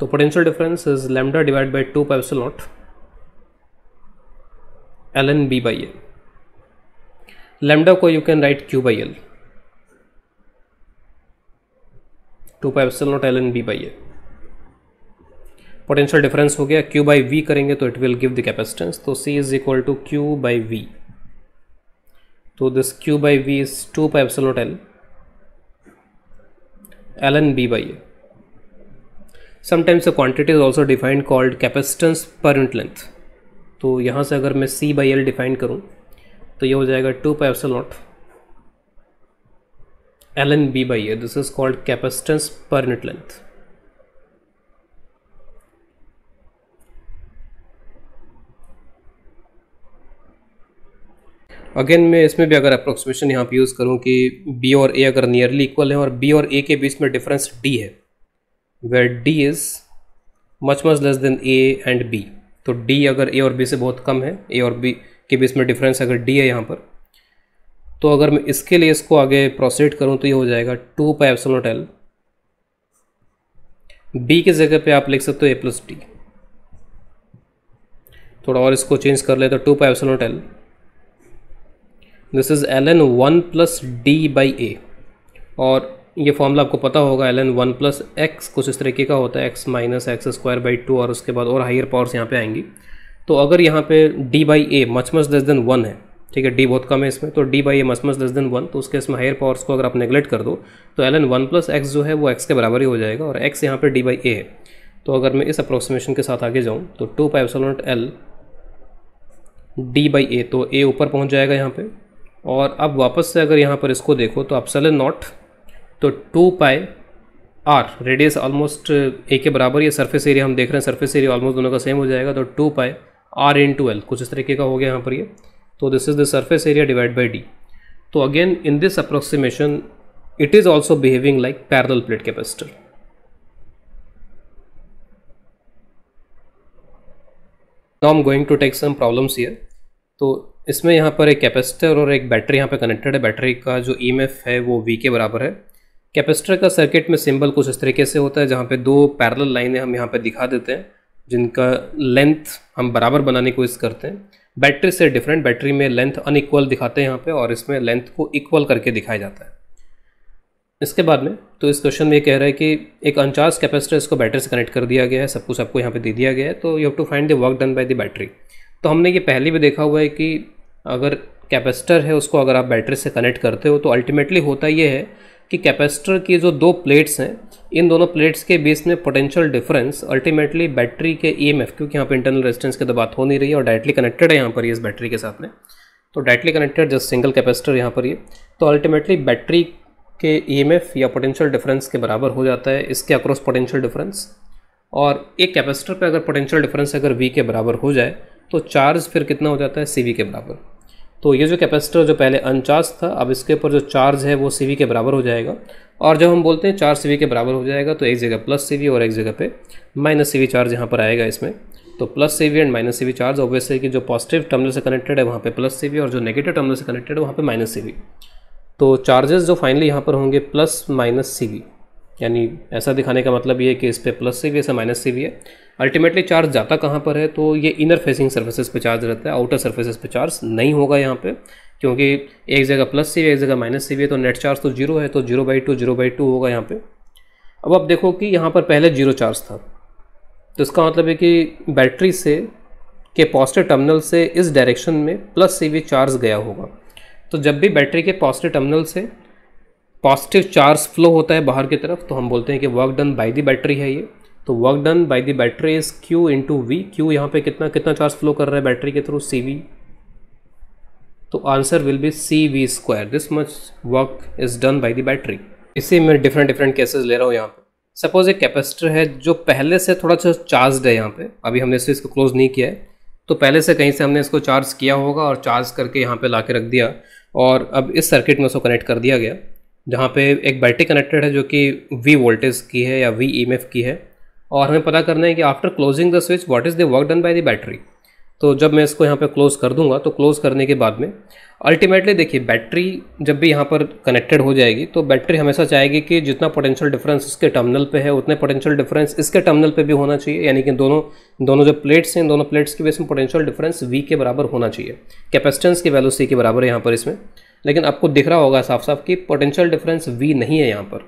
तो potential difference is lambda divide by two pi epsilon naught L N B by A lambda को you can write Q by L two pi epsilon naught L N B by A potential difference हो गया Q by V करेंगे तो it will give the capacitance तो C is equal to Q by V तो this Q by V is two pi epsilon naught L L N B by A sometimes a quantity is also defined called capacitance per unit length तो यहाँ से अगर मैं सी by L define करूँ तो ये हो जाएगा two pi naught L N B by A. This is called capacitance per unit length again मैं इसमें भी अगर अप्रोक्सीमेशन यहाँ पे यूज़ करूँ कि बी और ए अगर नियरली इक्वल है और बी और ए के बीच में डिफरेंस डी है where D is much much less than A and B तो डी अगर ए और बी से बहुत कम है ए और बी के बीच में डिफरेंस अगर डी है यहाँ पर तो अगर मैं इसके लिए इसको आगे प्रोसीड करूँ तो ये हो जाएगा two pi epsilon naught L B की जगह पे आप लिख सकते हो ए प्लस डी थोड़ा और इसको चेंज कर ले तो two pi epsilon naught L this is L N one plus D by A और ये फॉर्मूला आपको पता होगा L N one plus X कुछ इस तरीके का होता है X minus X square by two और उसके बाद और हाइयर पावर्स यहाँ पे आएँगी। तो अगर यहाँ पे D by A much much less than one है, ठीक है डी बहुत कम है इसमें तो D by A much much less than one तो उसके इसमें हायर पावर्स को अगर आप नेगलेक्ट कर दो तो L N one plus X जो है वो एक्स के बराबर ही हो जाएगा और एक्स यहाँ पे डी बाई ए है। तो अगर मैं इस अप्रोक्सीमेशन के साथ आगे जाऊँ तो two pi epsilon naught L D by A तो ए ऊपर पहुँच जाएगा यहाँ पे। और अब वापस से अगर यहाँ पर इसको देखो तो एप्सलन नॉट तो two pi r radius almost A के बराबर ये सरफेस एरिया हम देख रहे हैं सरफेस एरिया ऑलमोस्ट दोनों का सेम हो जाएगा तो two pi r into L कुछ इस तरीके का हो गया यहाँ पर ये। तो this is the surface area divide by D तो again in this approximation it is also behaving like parallel plate capacitor now am going to take some problems here तो इसमें यहाँ पर एक कैपेसिटर और एक बैटरी यहाँ पर कनेक्टेड है। बैटरी का जो ई e है, वो वी के बराबर है। कैपेसिटर का सर्किट में सिंबल कुछ इस तरीके से होता है, जहाँ पे दो पैरेलल लाइनें हम यहाँ पे दिखा देते हैं। जिनका लेंथ हम बराबर बनाने की कोशिश करते हैं। बैटरी से डिफरेंट बैटरी में लेंथ अनइक्वल दिखाते हैं यहाँ पे और इसमें लेंथ को इक्वल करके दिखाया जाता है। इसके बाद में तो इस क्वेश्चन में ये कह रहा है कि एक अनचार्ज कैपेसिटर इसको बैटरी से कनेक्ट कर दिया गया है सब कुछ आपको यहाँ पे दे दिया गया है तो you have to find the work done by the battery तो हमने ये पहले भी देखा हुआ है कि अगर कैपेसिटर है उसको अगर आप बैटरी से कनेक्ट करते हो तो अल्टीमेटली होता ये है कि कैपेसिटर की जो दो प्लेट्स हैं, इन दोनों प्लेट्स के बीच में पोटेंशियल डिफरेंस अल्टीमेटली बैटरी के ई e क्योंकि यहाँ पर इंटरनल रेजिस्टेंस की तो बात हो नहीं रही है और डायरेक्टली कनेक्टेड है यहाँ पर ये इस बैटरी के साथ में। तो directly connected just single capacitor यहाँ पर ये तो अल्टीमेटली बैटरी के ई e या पोटेंशियल डिफरेंस के बराबर हो जाता है, इसके अक्रॉस पोटेंशियल डिफरेंस और एक कैपेसिटर पर अगर पोटेंशियल डिफरेंस अगर वी के बराबर हो जाए तो चार्ज फिर कितना हो जाता है? सी के बराबर। तो ये जो कैपेसिटर जो पहले अनचार्ज था, अब इसके ऊपर जो चार्ज है वो सीवी के बराबर हो जाएगा। और जब हम बोलते हैं चार्ज सी के बराबर हो जाएगा तो एक जगह प्लस सीवी और एक जगह पे माइनस सीवी चार्ज यहाँ पर आएगा इसमें। तो plus CV and minus CV charge obviously कि जो पॉजिटिव टर्मिनल से कनेक्टेड है वहाँ पे प्लस सीवी और जो नेगेटिव टर्मिनल से कनेक्टेड है वहाँ पे माइनस सीवी तो चार्जेस जो फाइनली यहाँ पर होंगे प्लस माइनस सीवी यानी ऐसा दिखाने का मतलब ये है कि इस पर प्लस सी वी ऐसा माइनस सी वी है। अल्टीमेटली चार्ज जाता कहाँ पर है? तो ये इनर फेसिंग सर्फेसेस पे चार्ज रहता है आउटर सर्फेसेस पे चार्ज नहीं होगा यहाँ पे, क्योंकि एक जगह प्लस सी एक जगह माइनस से भी है तो नेट चार्ज तो ज़ीरो है तो zero by two zero by two होगा यहाँ पे। अब आप देखो कि यहाँ पर पहले ज़ीरो चार्ज था। तो इसका मतलब है कि बैटरी से के पॉजिटिव टर्मिनल से इस डायरेक्शन में प्लस सी चार्ज गया होगा। तो जब भी बैटरी के पॉजिटिव टर्मिनल से पॉजिटिव चार्ज फ्लो होता है बाहर की तरफ़ तो हम बोलते हैं कि work done by the battery है ये। तो work done by the battery is Q into V Q यहाँ पे कितना कितना चार्ज फ्लो कर रहा है बैटरी के थ्रू सी वी तो answer will be C V square this much work is done by the battery इसी में डिफरेंट डिफरेंट केसेस ले रहा हूँ यहाँ पे। सपोज़ एक कैपेसिटर है जो पहले से थोड़ा सा चार्ज है यहाँ पे। अभी हमने इसे, इसको क्लोज नहीं किया है। तो पहले से कहीं से हमने इसको चार्ज किया होगा और चार्ज करके यहाँ पे ला के रख दिया। और अब इस सर्किट में उसको कनेक्ट कर दिया गया। जहाँ पे एक बैटरी कनेक्टेड है जो कि वी वोल्टेज की है या वी ई की है। और हमें पता करना है कि after closing the switch what is the work done by the battery तो जब मैं इसको यहाँ पे क्लोज कर दूँगा तो क्लोज करने के बाद में अल्टीमेटली देखिए बैटरी जब भी यहाँ पर कनेक्टेड हो जाएगी तो बैटरी हमेशा चाहेगी कि जितना पोटेंशियल डिफरेंस इसके टर्मिनल पे है, उतने पोटेंशियल डिफरेंस इसके टर्मिनल पे भी होना चाहिए। यानी कि दोनों दोनों जो प्लेट्स हैं, दोनों प्लेट्स की वजह में पोटेंशियल डिफरेंस वी के बराबर होना चाहिए। कैपेसिटेंस की वैल्यू सी के बराबर है यहाँ पर इसमें। लेकिन आपको दिख रहा होगा साफ़ साफ़ कि पोटेंशियल डिफरेंस वी नहीं है यहाँ पर।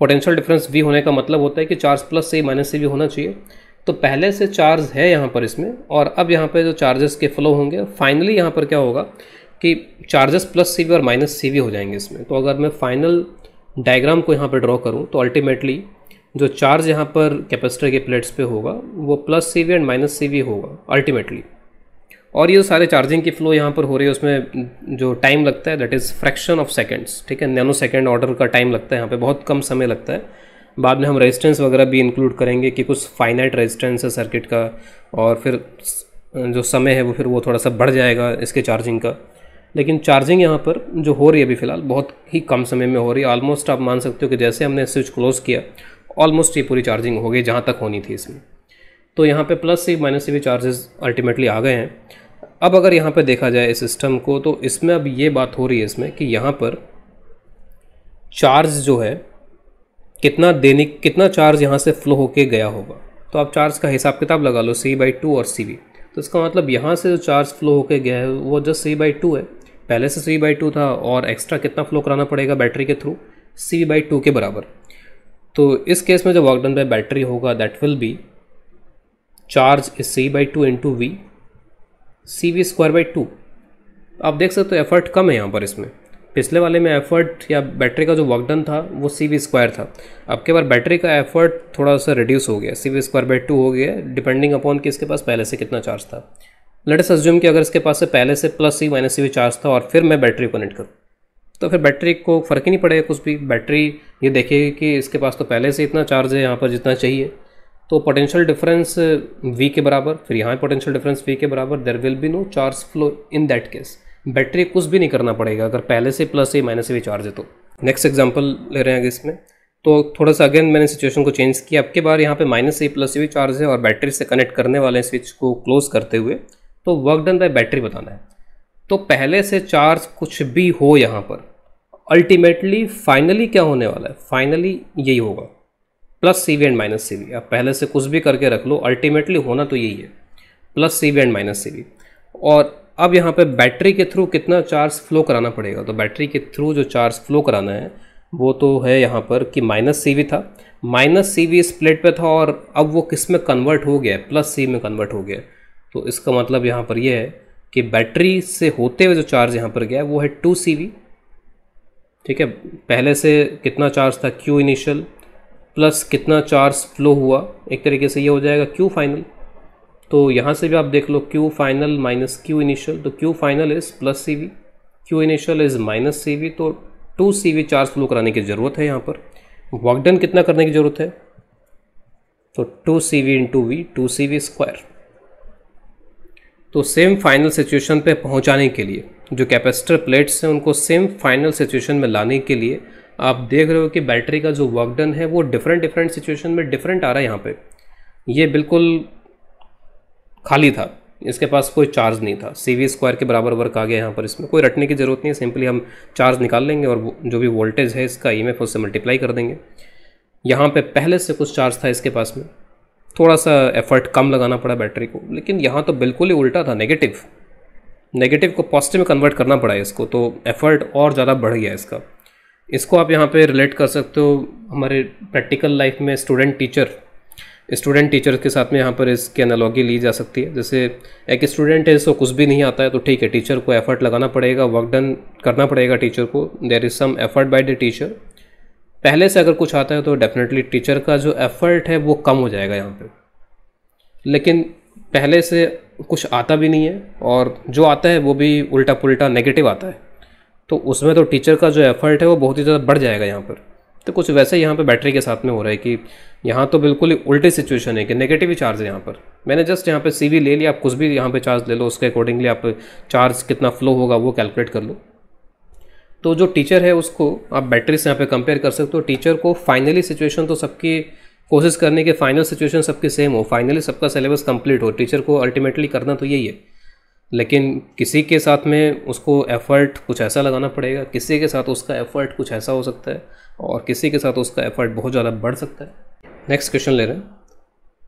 पोटेंशियल डिफरेंस वी होने का मतलब होता है कि चार्ज प्लस से माइनस से भी होना चाहिए। तो पहले से चार्ज है यहाँ पर इसमें और अब यहाँ पर जो चार्जेस के फ्लो होंगे फाइनली यहाँ पर क्या होगा कि चार्जेस प्लस सी और माइनस सी हो जाएँगे इसमें। तो अगर मैं फाइनल डायग्राम को यहाँ पर ड्रॉ करूँ तो अल्टीमेटली जो चार्ज यहाँ पर कैपेसिटर के प्लेट्स पे होगा, वो plus C and minus C होगा अल्टीमेटली और ये सारे चार्जिंग की फ्लो यहाँ पर हो रही है, उसमें जो टाइम लगता है that is fraction of seconds ठीक है? नैनो सेकेंड ऑर्डर का टाइम लगता है यहाँ पे, बहुत कम समय लगता है। बाद में हम रेजिस्टेंस वगैरह भी इंक्लूड करेंगे कि कुछ फाइनाइट रेजिस्टेंस है सर्किट का, और फिर जो समय है वो फिर वो थोड़ा सा बढ़ जाएगा इसके चार्जिंग का। लेकिन चार्जिंग यहाँ पर जो हो रही है अभी फ़िलहाल, बहुत ही कम समय में हो रही है। ऑलमोस्ट आप मान सकते हो कि जैसे हमने स्विच क्लोज़ किया ऑलमोस्ट ये पूरी चार्जिंग हो गई, जहाँ तक होनी थी इसमें। तो यहाँ पे प्लस से माइनस से भी चार्जेस अल्टीमेटली आ गए हैं। अब अगर यहाँ पर देखा जाए इस सिस्टम को तो इसमें अब ये बात हो रही है इसमें कि यहाँ पर चार्ज जो है, कितना देने, कितना चार्ज यहाँ से फ्लो होके गया होगा। तो आप चार्ज का हिसाब किताब लगा लो सी बाई टू और सी वी तो इसका मतलब यहाँ से जो चार्ज फ्लो होके गया है, वो जस्ट सी बाई टू है, पहले से सी बाई टू था और एक्स्ट्रा कितना फ्लो कराना पड़ेगा बैटरी के थ्रू सी बाई टू के बराबर। तो इस केस में जो वर्क डन बाई बैटरी होगा that will be charge is C by two into V C V square by two. आप देख सकते हो एफर्ट कम है यहाँ पर इसमें। पिछले वाले में एफर्ट या बैटरी का जो वर्क डन था, वो सी वी स्क्वायर था। अब के बार बैटरी का एफर्ट थोड़ा सा रिड्यूस हो गया। C V square by two हो गया डिपेंडिंग अपॉन कि इसके पास पहले से कितना चार्ज था। लेटेस्ट अज्यूम कि अगर इसके पास से पहले से plus C minus C V charge था और फिर मैं बैटरी कनेक्ट करूँ तो फिर बैटरी को फ़र्क ही नहीं पड़ेगा कुछ भी। बैटरी ये देखेगी कि इसके पास तो पहले से इतना चार्ज है, यहाँ पर जितना चाहिए। तो पोटेंशियल डिफरेंस वी के बराबर, फिर यहाँ पोटेंशियल डिफरेंस वी के बराबर there will be no charge flow in that case battery कुछ भी नहीं करना पड़ेगा, अगर पहले से प्लस ए माइनस भी चार्ज है तो। नेक्स्ट एग्ज़ाम्पल ले रहे हैं अगर इसमें। तो थोड़ा सा अगेन मैंने सिचुएशन को चेंज किया। अब के बार यहाँ पे माइनस ए प्लस भी चार्ज है और बैटरी से कनेक्ट करने वाले स्विच को क्लोज करते हुए। तो वर्क डन बाय बैटरी बताना है। तो पहले से चार्ज कुछ भी हो यहाँ पर अल्टीमेटली फाइनली क्या होने वाला है? फाइनली यही होगा। Plus C V and minus C V आप पहले से कुछ भी करके रख लो अल्टीमेटली होना तो यही है। Plus C V and minus C V और अब यहाँ पे बैटरी के थ्रू कितना चार्ज फ्लो कराना पड़ेगा? तो बैटरी के थ्रू जो चार्ज फ्लो कराना है, वो तो है यहाँ पर कि माइनस सी वी था। माइनस सी वी इस प्लेट पे था और अब वो किसमें कन्वर्ट हो गया प्लस सी में कन्वर्ट हो गया तो इसका मतलब यहाँ पर यह है कि बैटरी से होते हुए जो चार्ज यहाँ पर गया वो है टू सी वी ठीक है? पहले से कितना चार्ज था? क्यू इनिशियल प्लस कितना चार्ज फ्लो हुआ, एक तरीके से ये हो जाएगा क्यू फाइनल तो यहाँ से भी आप देख लो Q final minus Q initial तो Q final is plus C V Q initial is minus C V तो two C V charge flow कराने की ज़रूरत है यहाँ पर। वर्कडन कितना करने की ज़रूरत है? तो two C V into V two C V square तो सेम फाइनल सिचुएशन पे पहुँचाने के लिए, जो कैपेसिटर प्लेट्स हैं, उनको सेम फाइनल सिचुएशन में लाने के लिए आप देख रहे हो कि बैटरी का जो वर्क डन है, वो डिफरेंट डिफरेंट सिचुएशन में डिफरेंट आ रहा है यहाँ पे। ये बिल्कुल खाली था। इसके पास कोई चार्ज नहीं था। सी वी स्क्वायर के बराबर वर्क आ गया यहाँ पर। इसमें कोई रटने की ज़रूरत नहीं है। सिंपली हम चार्ज निकाल लेंगे और जो भी वोल्टेज है, इसका ई एम उससे मल्टीप्लाई कर देंगे। यहाँ पे पहले से कुछ चार्ज था इसके पास में। थोड़ा सा एफर्ट कम लगाना पड़ा बैटरी को। लेकिन यहाँ तो बिल्कुल ही उल्टा था। नेगेटिव नेगेटिव को पॉजिटिव में कन्वर्ट करना पड़ा इसको। तो एफर्ट और ज़्यादा बढ़ गया इसका। इसको आप यहाँ पे रिलेट कर सकते हो। हमारे प्रैक्टिकल लाइफ में स्टूडेंट टीचर स्टूडेंट टीचर के साथ में यहाँ पर इसकी एनालॉगी ली जा सकती है। जैसे, एक स्टूडेंट है इसको कुछ भी नहीं आता है तो ठीक है टीचर को एफर्ट लगाना पड़ेगा वर्क डन करना पड़ेगा टीचर को। There is some effort by the teacher पहले से अगर कुछ आता है तो डेफिनेटली टीचर का जो एफर्ट है, वो कम हो जाएगा यहाँ पे। लेकिन पहले से कुछ आता भी नहीं है, और जो आता है, वो भी उल्टा पुल्टा नेगेटिव आता है। तो उसमें तो टीचर का जो एफर्ट है वो बहुत ही ज़्यादा बढ़ जाएगा यहाँ पर। तो कुछ वैसे यहाँ पे बैटरी के साथ में हो रहा है कि यहाँ तो बिल्कुल ही उल्टी सिचुएशन है कि नेगेटिव ही चार्ज है यहाँ पर। मैंने जस्ट यहाँ पे सीवी ले लिया, आप कुछ भी यहाँ पे चार्ज ले लो, उसके अकॉर्डिंगली आप चार्ज कितना फ्लो होगा वो कैलकुलेट कर लो। तो जो टीचर है उसको आप बैटरी से यहाँ पे कंपेयर कर सकते हो। टीचर को फाइनली सिचुएशन तो सबकी कोशिश करने के फाइनल सिचुएशन सबकी सेम हो फाइनली सबका सिलेबस कंप्लीट हो। टीचर को अल्टीमेटली करना तो यही है। लेकिन किसी के साथ में उसको एफ़र्ट कुछ ऐसा लगाना पड़ेगा, किसी के साथ उसका एफ़र्ट कुछ ऐसा हो सकता है और किसी के साथ उसका एफ़र्ट बहुत ज़्यादा बढ़ सकता है। नेक्स्ट क्वेश्चन ले रहे हैं।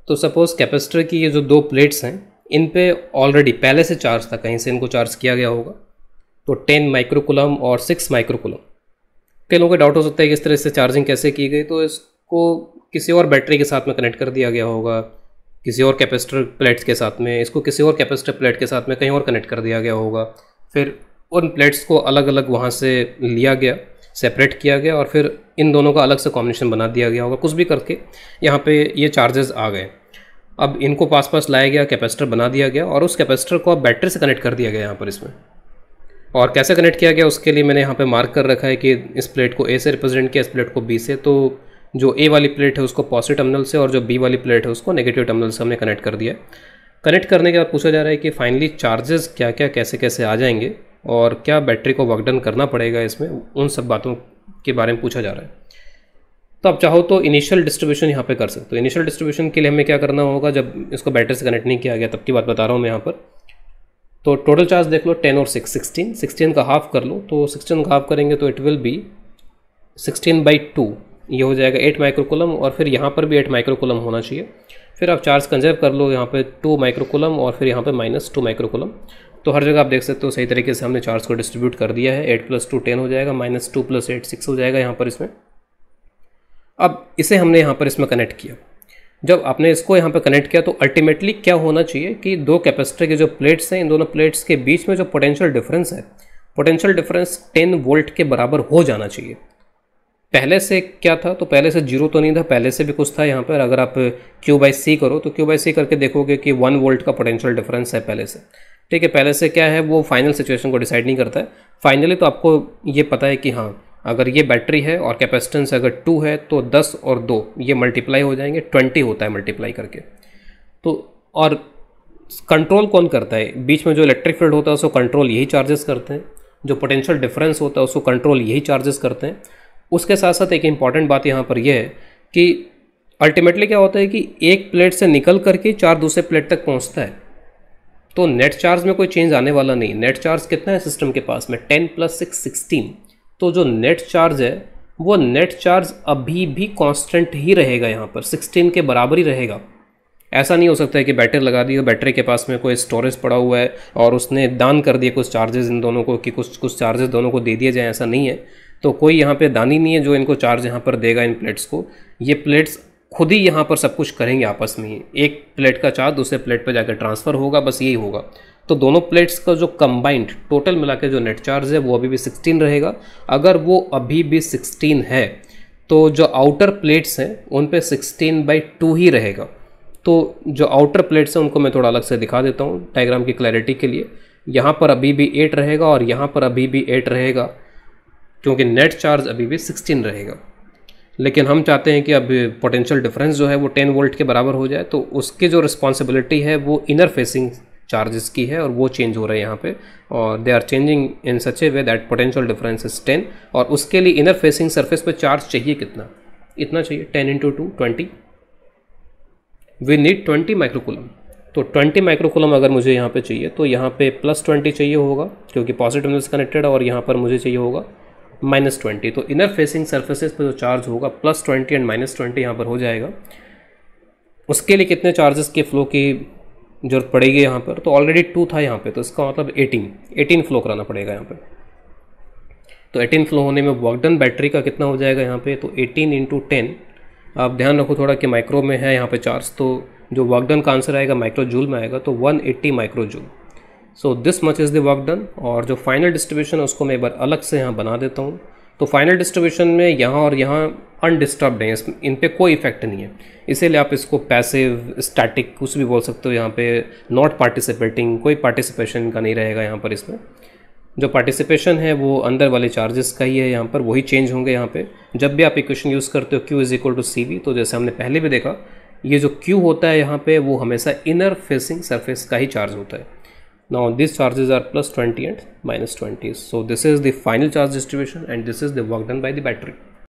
तो सपोज़ कैपेसिटर की ये जो दो प्लेट्स हैं, इन पे ऑलरेडी पहले से चार्ज था, कहीं से इनको चार्ज किया गया होगा तो टेन माइक्रोकुलम और सिक्स माइक्रोकुलम कई लोगों का डाउट हो सकता है कि इस तरह से चार्जिंग कैसे की गई तो इसको किसी और बैटरी के साथ में कनेक्ट कर दिया गया होगा। किसी और कैपेसिटर प्लेट्स के साथ में, इसको किसी और कैपेसिटर प्लेट के साथ में कहीं और कनेक्ट कर दिया गया होगा। फिर उन प्लेट्स को अलग अलग वहाँ से लिया गया सेपरेट किया गया और फिर इन दोनों का अलग से कॉम्बिनेशन बना दिया गया होगा, कुछ भी करके यहाँ पे ये चार्जेस आ गए। अब इनको पास पास लाया गया कैपेसिटर बना दिया गया और उस कैपेसिटर को अब बैटरी से कनेक्ट कर दिया गया यहाँ पर इसमें। और कैसे कनेक्ट किया गया उसके लिए मैंने यहाँ पे मार्क कर रखा है कि इस प्लेट को ए से रिप्रेजेंट किया, इस प्लेट को बी से तो जो ए वाली प्लेट है उसको पॉजिटिव टर्मिनल से और जो बी वाली प्लेट है उसको नेगेटिव टर्मिनल से हमने कनेक्ट कर दिया कनेक्ट करने के बाद पूछा जा रहा है कि फाइनली चार्जेस क्या क्या कैसे कैसे आ जाएँगे और क्या बैटरी को वर्कडन करना पड़ेगा इसमें, उन सब बातों के बारे में पूछा जा रहा है। तो आप चाहो तो इनिशियल डिस्ट्रीब्यूशन यहाँ पे कर सकते हो। इनिशियल डिस्ट्रीब्यूशन के लिए हमें क्या करना होगा, जब इसको बैटरी से कनेक्ट नहीं किया गया, तब की बात बता रहा हूँ मैं यहाँ पर। तो टोटल चार्ज देख लो टेन और सिक्स सिक्सटीन सिक्सटीन का हाफ़ कर लो। तो सिक्सटीन का हाफ़ करेंगे तो it will be sixteen by two ये हो जाएगा एट माइक्रोकुलम और फिर यहाँ पर भी एट माइक्रोकुलम होना चाहिए। फिर आप चार्ज कंजर्व कर लो, यहाँ पे टू माइक्रोकुलम और फिर यहाँ पे माइनस टू माइक्रोकुलम तो हर जगह आप देख सकते हो सही तरीके से हमने चार्ज को डिस्ट्रीब्यूट कर दिया है। एट प्लस टू टेन हो जाएगा minus two plus eight six हो जाएगा यहाँ पर इसमें। अब इसे हमने यहाँ पर इसमें कनेक्ट किया। जब आपने इसको यहाँ पर कनेक्ट किया तो अल्टीमेटली क्या होना चाहिए कि दो कैपेसिटर के जो प्लेट्स हैं, इन दोनों प्लेट्स के बीच में जो पोटेंशियल डिफरेंस है पोटेंशियल डिफरेंस 10 वोल्ट के बराबर हो जाना चाहिए। पहले से क्या था? तो पहले से ज़ीरो तो नहीं था, पहले से भी कुछ था यहाँ पर। अगर आप क्यू बाई सी करो तो क्यू बाई सी करके देखोगे कि वन वोल्ट का पोटेंशियल डिफरेंस है पहले से। ठीक है, पहले से क्या है, वो फाइनल सिचुएशन को डिसाइड नहीं करता है। फाइनली तो आपको ये पता है कि हाँ अगर ये बैटरी है और कैपेसिटेंस अगर टू है तो दस और दो, ये मल्टीप्लाई हो जाएँगे ट्वेंटी होता है मल्टीप्लाई करके। तो और कंट्रोल कौन करता है? बीच में जो इलेक्ट्रिक फ़ील्ड होता है, उसको कंट्रोल यही चार्जेस करते हैं। जो पोटेंशियल डिफरेंस होता है, उसको कंट्रोल यही चार्जेस करते हैं। उसके साथ साथ एक इंपॉर्टेंट बात यहाँ पर यह है कि अल्टीमेटली क्या होता है कि एक प्लेट से निकल करके चार दूसरे प्लेट तक पहुँचता है। तो नेट चार्ज में कोई चेंज आने वाला नहीं। नेट चार्ज कितना है सिस्टम के पास में? टेन प्लस सिक्स सिक्सटीन तो जो नेट चार्ज है, वो नेट चार्ज अभी भी कांस्टेंट ही रहेगा यहाँ पर। 16 के बराबर ही रहेगा। ऐसा नहीं हो सकता है कि बैटरी लगा दी बैटरी के पास में कोई स्टोरेज पड़ा हुआ है और उसने दान कर दिया कुछ चार्जेस इन दोनों को कि कुछ कुछ चार्जेस दोनों को दे दिए जाए, ऐसा नहीं है। तो कोई यहाँ पे दानी नहीं है जो इनको चार्ज यहाँ पर देगा इन प्लेट्स को। ये प्लेट्स खुद ही यहाँ पर सब कुछ करेंगे आपस में ही। एक प्लेट का चार्ज दूसरे प्लेट पर जाकर ट्रांसफ़र होगा, बस यही होगा। तो दोनों प्लेट्स का जो कंबाइंड टोटल मिला के जो नेट चार्ज है, वो अभी भी 16 रहेगा। अगर वो अभी भी 16 है तो जो आउटर प्लेट्स हैं, उन पे 16 बाई टू ही रहेगा। तो जो आउटर प्लेट्स हैं, उनको मैं थोड़ा अलग से दिखा देता हूँ डायग्राम की क्लैरिटी के लिए। यहाँ पर अभी भी एट रहेगा और यहाँ पर अभी भी एट रहेगा। क्योंकि नेट चार्ज अभी भी 16 रहेगा। लेकिन हम चाहते हैं कि अब पोटेंशियल डिफरेंस जो है वो 10 वोल्ट के बराबर हो जाए तो उसकी जो रिस्पॉन्सिबिलिटी है वो इनर फेसिंग चार्जेस की है और वो चेंज हो रहे हैं यहाँ पे। और they are changing in such a way that potential difference is ten और उसके लिए इनर फेसिंग सरफेस पर चार्ज चाहिए कितना? इतना चाहिए ten into two twenty we need twenty microcoulomb तो ट्वेंटी माइक्रोकुलम अगर मुझे यहाँ पे चाहिए तो यहाँ पे प्लस ट्वेंटी चाहिए होगा, क्योंकि पॉजिटिव कनेक्टेड है और यहाँ पर मुझे चाहिए होगा। माइनस ट्वेंटी तो इनर फेसिंग सर्फेसिस पर जो चार्ज होगा plus twenty and minus twenty यहाँ पर हो जाएगा। उसके लिए कितने चार्जेस के फ्लो की ज़रूरत पड़ेगी यहाँ पर? तो ऑलरेडी टू था यहाँ पे तो इसका मतलब एटीन एटीन फ्लो कराना पड़ेगा यहाँ पर तो एटीन फ्लो होने में वर्कडन बैटरी का कितना हो जाएगा यहाँ पे? तो एटीन इंटू टेन आप ध्यान रखो थोड़ा कि माइक्रो में है यहाँ पे चार्ज तो जो वर्कडन का आंसर आएगा माइक्रो जूल में आएगा तो 180 micro joule so this much is the work done और जो फाइनल डिस्ट्रीब्यूशन है, उसको मैं एक बार अलग से यहाँ बना देता हूँ। तो फाइनल डिस्ट्रीब्यूशन में यहाँ और यहाँ अनडिस्टर्ब्ड है। इन पर कोई इफ़ेक्ट नहीं है। इसीलिए आप इसको पैसिव स्टैटिक कुछ भी बोल सकते हो यहाँ पे। नॉट पार्टिसिपेटिंग कोई पार्टिसिपेशन का नहीं रहेगा यहाँ पर इसमें। जो पार्टिसिपेशन है, वो अंदर वाले चार्जेस का ही है यहाँ पर। वही चेंज होंगे यहाँ पे। जब भी आप इक्वेशन यूज़ करते हो Q is equal to C V तो जैसे हमने पहले भी देखा, ये जो क्यू होता है यहाँ पे, वो हमेशा इनर फेसिंग सरफेस का ही चार्ज होता है। now these charges are plus 20 and minus 20 so this is the final charge distribution and this is the work done by the battery.